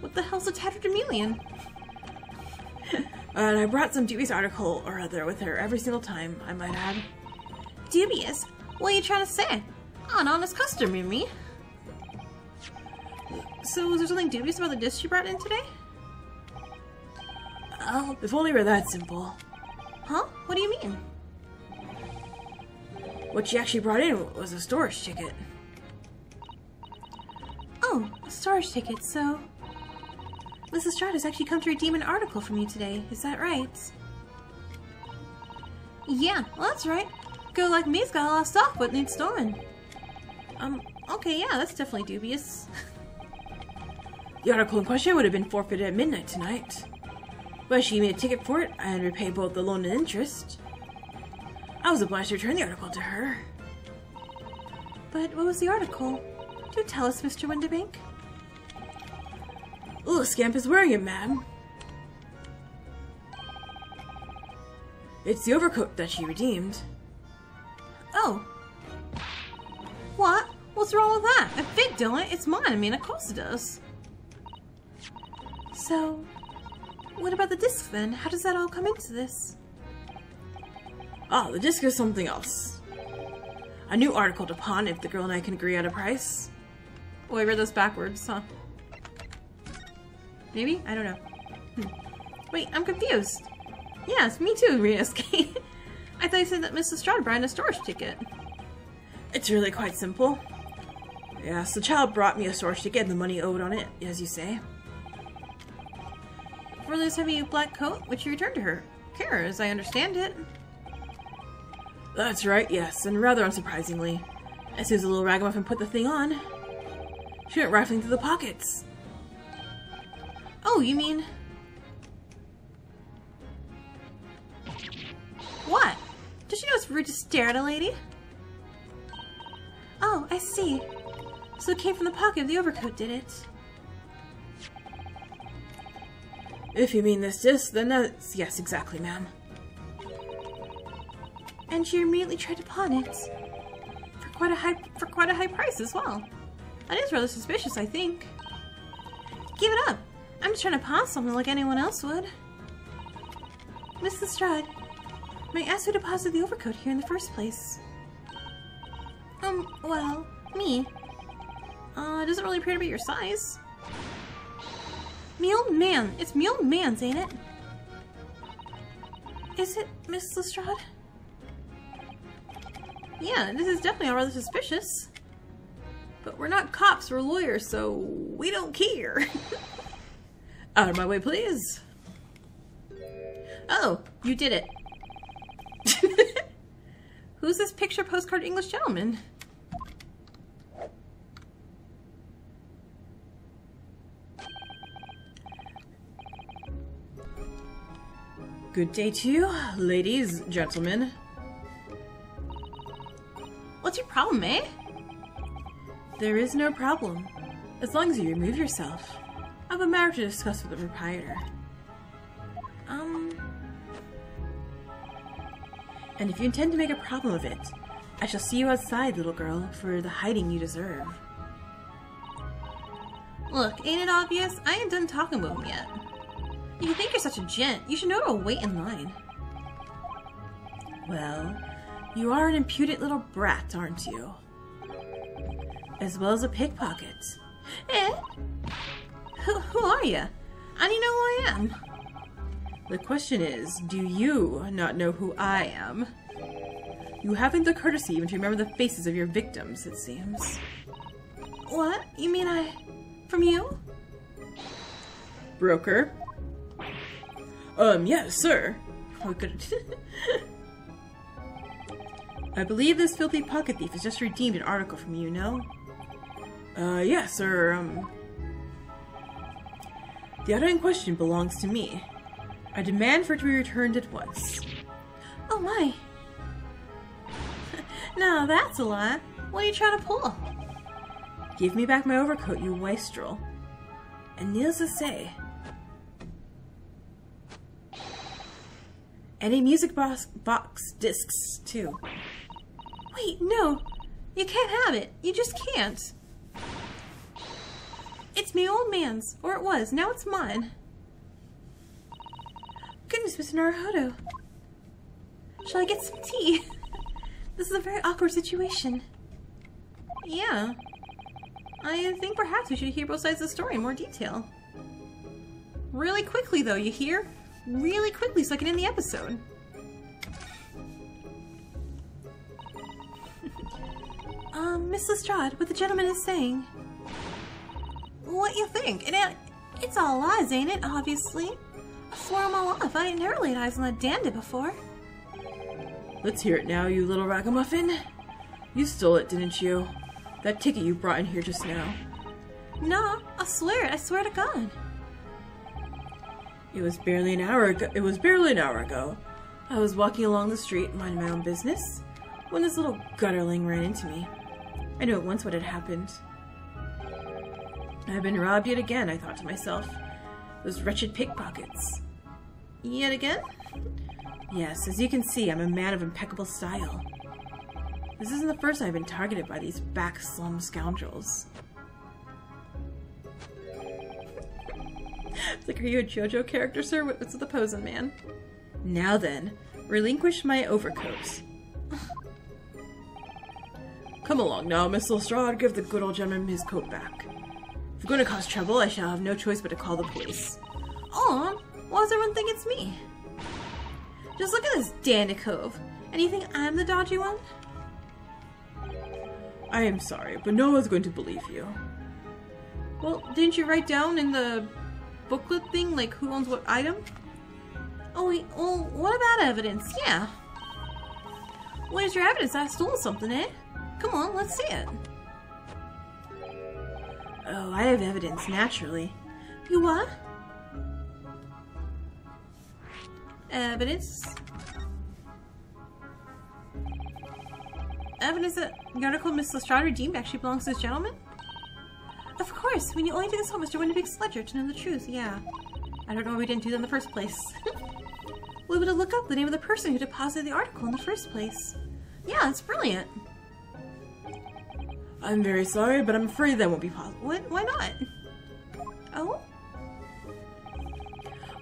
What the hell's a tatterdemalion? [LAUGHS] and I brought some dubious article or other with her every single time, I might add. Dubious? What are you trying to say? An honest customer, me. So, was there something dubious about the disc you brought in today? Well, If only were that simple. huh? What do you mean? What she actually brought in was a storage ticket. Oh, a storage ticket, so... Miss Lestrade has actually come to redeem an article from you today, is that right? Yeah, well that's right. Girl like me's got a lot of stuff what needs stolen. Um, okay, yeah, that's definitely dubious. [LAUGHS] The article in question would have been forfeited at midnight tonight. But she made a ticket for it and repaid both the loan and interest. I was obliged to return the article to her. But what was the article? Do tell us, Mr. Windibank. The little scamp is wearing it, ma'am. It's the overcoat that she redeemed. Oh. What? What's wrong with that? Fit, don't it? It's mine. I mean, of course it does. So, what about the disc then? How does that all come into this? Ah, the disc is something else. A new article to pawn if the girl and I can agree on a price. Oh, I read those backwards, huh? Maybe? I don't know. Hmm. Wait, I'm confused. Yes, me too, Ryunosuke. [LAUGHS] I thought you said that Miss Lestrade brought in a storage ticket. It's really quite simple. Yes, the child brought me a storage ticket and the money owed on it, as you say. For this heavy black coat, which you returned to her. Kara, as I understand it. That's right, yes, and rather unsurprisingly, as soon as the little ragamuffin put the thing on, she went rifling through the pockets. Oh, you mean... What? Did she know it's rude to stare at a lady? Oh, I see. So it came from the pocket of the overcoat, did it? If you mean this disc, then that's yes, exactly, ma'am. And she immediately tried to pawn it. For quite a high for quite a high price as well. That is rather suspicious, I think. Give it up. I'm just trying to pawn something like anyone else would. Miss Lestrade, may I ask who deposited the overcoat here in the first place? Um, well, me. Uh, it doesn't really appear to be your size. Me old man. It's me old man's, ain't it? Is it, Miss Lestrade? Yeah, this is definitely rather suspicious. But we're not cops, we're lawyers, so we don't care. [LAUGHS] Out of my way, please. oh, you did it. [LAUGHS] Who's this picture postcard English gentleman? Good day to you, ladies, gentlemen. Problem, eh? There is no problem, as long as you remove yourself. I have a matter to discuss with the proprietor. Um, And if you intend to make a problem of it, I shall see you outside, little girl, for the hiding you deserve. look, ain't it obvious? I ain't done talking with him yet. You think you're such a gent, you should know to wait in line. Well, you are an impudent little brat, aren't you? As well as a pickpocket. Eh? Who, who are you? I don't know who I am. The question is, do you not know who I am? You haven't the courtesy even to remember the faces of your victims, it seems. What? You mean I... from you? Broker? Um, yes, sir. [LAUGHS] Oh, good. [LAUGHS] I believe this filthy pocket thief has just redeemed an article from you, no? Uh, yes, sir, um... The item in question belongs to me. I demand for it to be returned at once. Oh my. [LAUGHS] now that's a lie. What are you trying to pull? Give me back my overcoat, you wastrel. And needless to say, any music box, box discs too. Wait, no. You can't have it. You just can't. It's me old man's, or it was. Now it's mine. Goodness, Mr. Naruhodo. Shall I get some tea? [LAUGHS] this is a very awkward situation. Yeah. I think perhaps we should hear both sides of the story in more detail. Really quickly, though, you hear? really quickly so I can end the episode. Um, Miss Lestrade, what the gentleman is saying. What you think? It, it's all lies, ain't it? Obviously. I swore on my life I ain't never laid eyes on that dandy before. Let's hear it now, you little ragamuffin. You stole it, didn't you? That ticket you brought in here just now. No, I swear it. I swear to God. It was barely an hour ago. It was barely an hour ago. I was walking along the street, minding my own business, when this little gutterling ran into me. I knew at once what had happened. I've been robbed yet again, I thought to myself. Those wretched pickpockets. Yet again? Yes, as you can see, I'm a man of impeccable style. This isn't the first I've been targeted by these back slum scoundrels. like, are you a JoJo character, sir? What's with the posing, man? Now then, relinquish my overcoat. Come along now, Miss Lestrade, give the good old gentleman his coat back. If you're going to cause trouble, I shall have no choice but to call the police. Oh, why does everyone think it's me? Just look at this Dandicove. And you think I'm the dodgy one? I am sorry, but no one's going to believe you. Well, didn't you write down in the booklet thing, like, who owns what item? Oh, wait, well, what about evidence? Yeah. Where's your evidence I stole something, eh? Come on, let's see it. Oh, I have evidence, naturally. You what? Evidence? Evidence that the article Miss Lestrade redeemed actually belongs to this gentleman? Of course, when you only did this home Mr. Windibank's ledger to know the truth, yeah. I don't know why we didn't do that in the first place. [LAUGHS] we would have looked up the name of the person who deposited the article in the first place. Yeah, it's brilliant. I'm very sorry, but I'm afraid that won't be possible. What? Why not? Oh?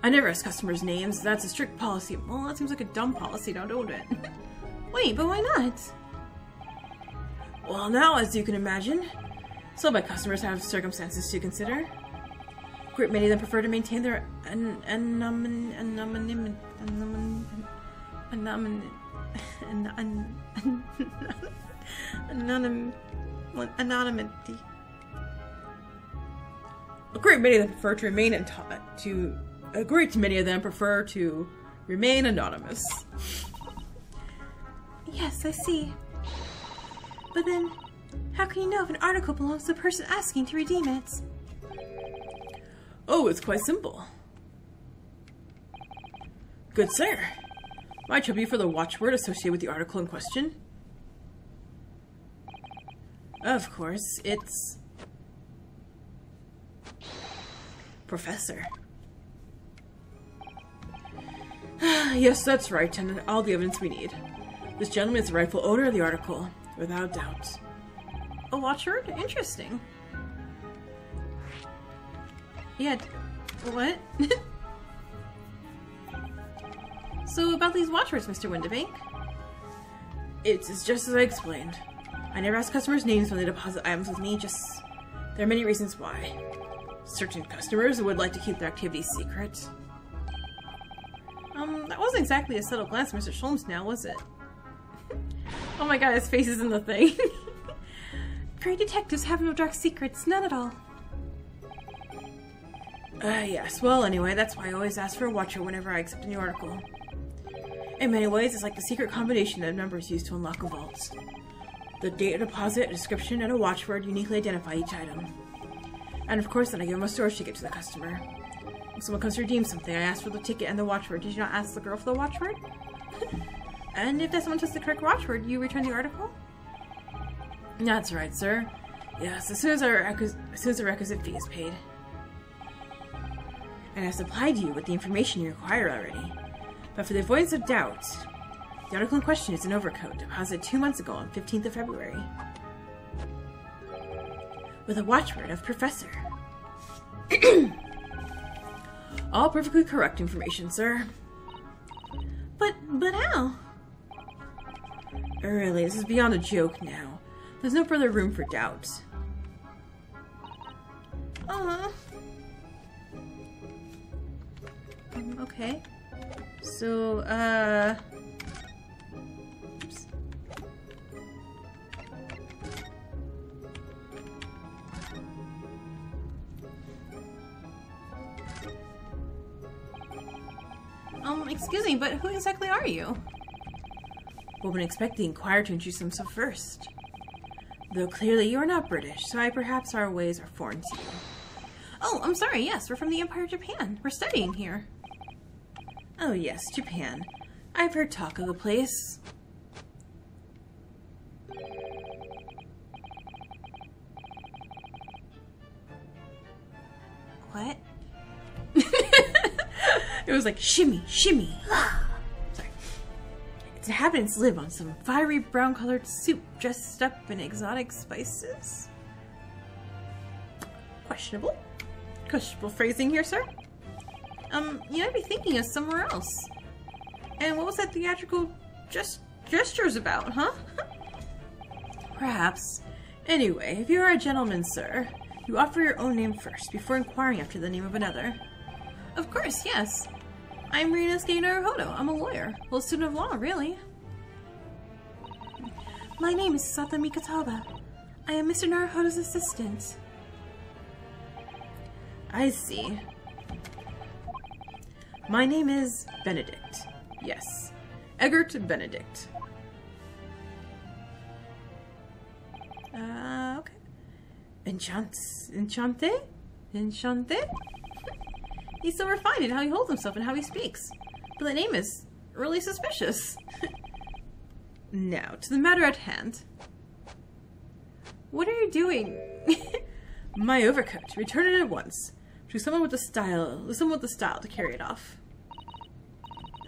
I never ask customers' names. That's a strict policy. Well, that seems like a dumb policy, now, don't do it? [LAUGHS] Wait, but why not? Well, now, as you can imagine, some of my customers have circumstances to consider. Great many of them prefer to maintain their an [LAUGHS] [LAUGHS] anonymity. Anonymity. A great many of them prefer to remain in to a great many of them prefer to remain anonymous. Yes, I see. But then, how can you know if an article belongs to the person asking to redeem it? Oh, it's quite simple. Good sir, might trouble you for the watchword associated with the article in question? Of course, it's... Professor. [SIGHS] yes, that's right, and all the evidence we need. This gentleman is the rightful owner of the article, without doubt. A watchword? Interesting. Yeah, what? [LAUGHS] so about these watchwords, Mr. Windibank? It's just as I explained. I never ask customers' names when they deposit items with me, just... There are many reasons why. Certain customers would like to keep their activities secret. Um, that wasn't exactly a subtle glance, Mr. Sholmes, now, was it? [LAUGHS] oh my god, his face is in the thing. [LAUGHS] Great detectives have no dark secrets, none at all. Uh, yes. Well, anyway, that's why I always ask for a watcher whenever I accept a new article. In many ways, it's like the secret combination that numbers use to unlock a vault. The date of deposit, a description, and a watchword uniquely identify each item. And of course, then I give them a storage ticket to the customer. If someone comes to redeem something, I ask for the ticket and the watchword. Did you not ask the girl for the watchword? [LAUGHS] and if that someone says the correct watchword, you return the article? That's right, sir. Yes, as soon as, our as soon as the requisite fee is paid. And I've supplied you with the information you require already. But for the avoidance of doubt, the article in question is an overcoat deposited two months ago on 15th of February. With a watchword of Professor. [CLEARS THROAT] All perfectly correct information, sir. But, but how? Really, this is beyond a joke now. There's no further room for doubt. Um, okay. So, uh... Um, excuse me, but who exactly are you? Woman expect the Inquirer to introduce himself first. Though clearly you are not British, so I perhaps our ways are foreign to you. Oh, I'm sorry, yes, we're from the Empire of Japan. We're studying here. Oh yes, Japan. I've heard talk of the place. What? It was like shimmy, shimmy. Sorry. Its inhabitants live on some fiery brown colored soup dressed up in exotic spices. Questionable. Questionable phrasing here, sir. Um, you might be thinking of somewhere else. And what was that theatrical gest gestures about, huh? [LAUGHS] Perhaps. Anyway, if you are a gentleman, sir, you offer your own name first before inquiring after the name of another. of course, yes. I'm Ryunosuke Naruhodo. I'm a lawyer. Well, student of law, really. My name is Susato Mikotoba. I am Mr. Naruhodo's assistant. I see. My name is Benedict. Yes. Eggert Benedict. Uh, okay. Enchants. Enchante? Enchante? He's so refined in how he holds himself and how he speaks. But the name is really suspicious. [LAUGHS] Now, to the matter at hand. what are you doing? [LAUGHS] My overcoat. Return it at once. To someone with the style, someone with the style to carry it off.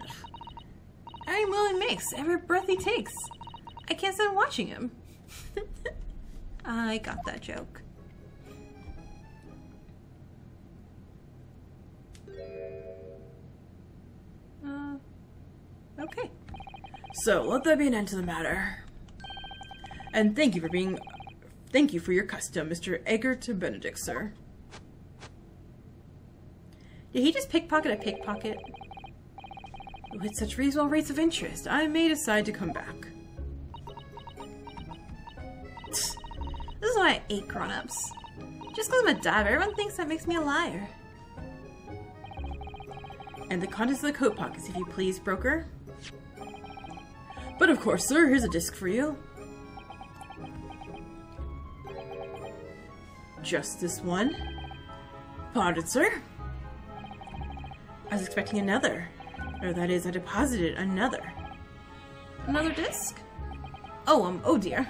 [SIGHS] I'm willing makes every breath he takes. I can't stand watching him. [LAUGHS] I got that joke. Okay. So, let there be an end to the matter. And thank you for being... Thank you for your custom, Mr. Eggert Benedict, sir. Did he just pickpocket a pickpocket? With such reasonable rates of interest, I may decide to come back. This is why I hate grown-ups. Just because I'm a diver, everyone thinks that makes me a liar. And the contents of the coat pockets, if you please, broker. But of course, sir, here's a disc for you. Just this one. Pardon, sir. I was expecting another. Or that is, I deposited another. Another disc? Oh, um, oh dear.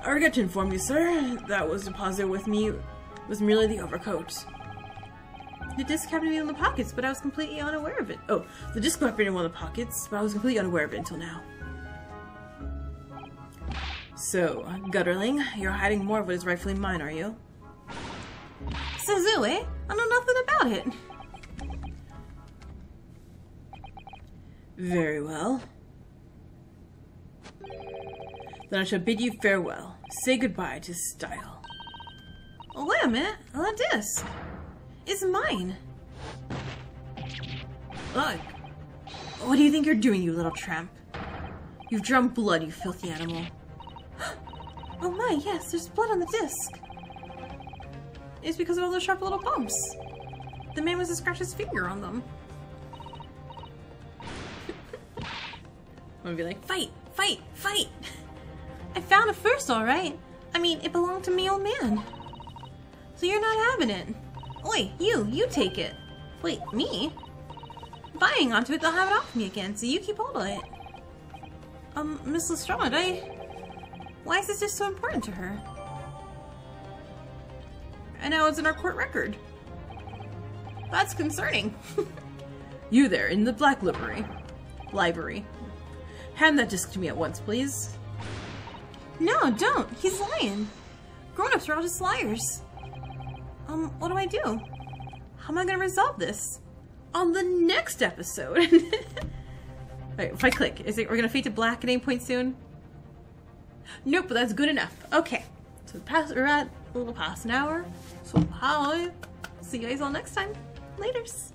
I forgot to inform you, sir, that was deposited with me was merely the overcoat. The disc happened to be in the pockets, but I was completely unaware of it. Oh, the disc happened to be in one of the pockets, but I was completely unaware of it until now. So, Gutterling, you're hiding more of what is rightfully mine, are you? Suzue, I know nothing about it. Very well. Then I shall bid you farewell. Say goodbye to style. Oh, wait a minute. That disc. It's mine. Look. What do you think you're doing, you little tramp? You've drunk blood, you filthy animal. Oh my, yes, there's blood on the disc. It's because of all those sharp little bumps. The man must have scratched his finger on them. [LAUGHS] I'm gonna be like, fight, fight, fight! [LAUGHS] I found it first, alright. I mean, it belonged to me old man. So you're not having it. Oi, you, you take it. Wait, me? Hang onto it, they'll have it off me again, so you keep hold of it. Um, Miss Lestrade, I... Why is this just so important to her? And now it's in our court record. That's concerning. [LAUGHS] You there, in the black livery. Library. Hand that disc to me at once, please. no, don't. He's lying. Grown-ups are all just liars. Um, what do I do? How am I gonna resolve this? On the next episode. [LAUGHS] Alright, if I click, is it we're gonna fade to black at any point soon? Nope, but that's good enough. Okay. So past we're at a little past an hour. So hi. See you guys all next time. Laters.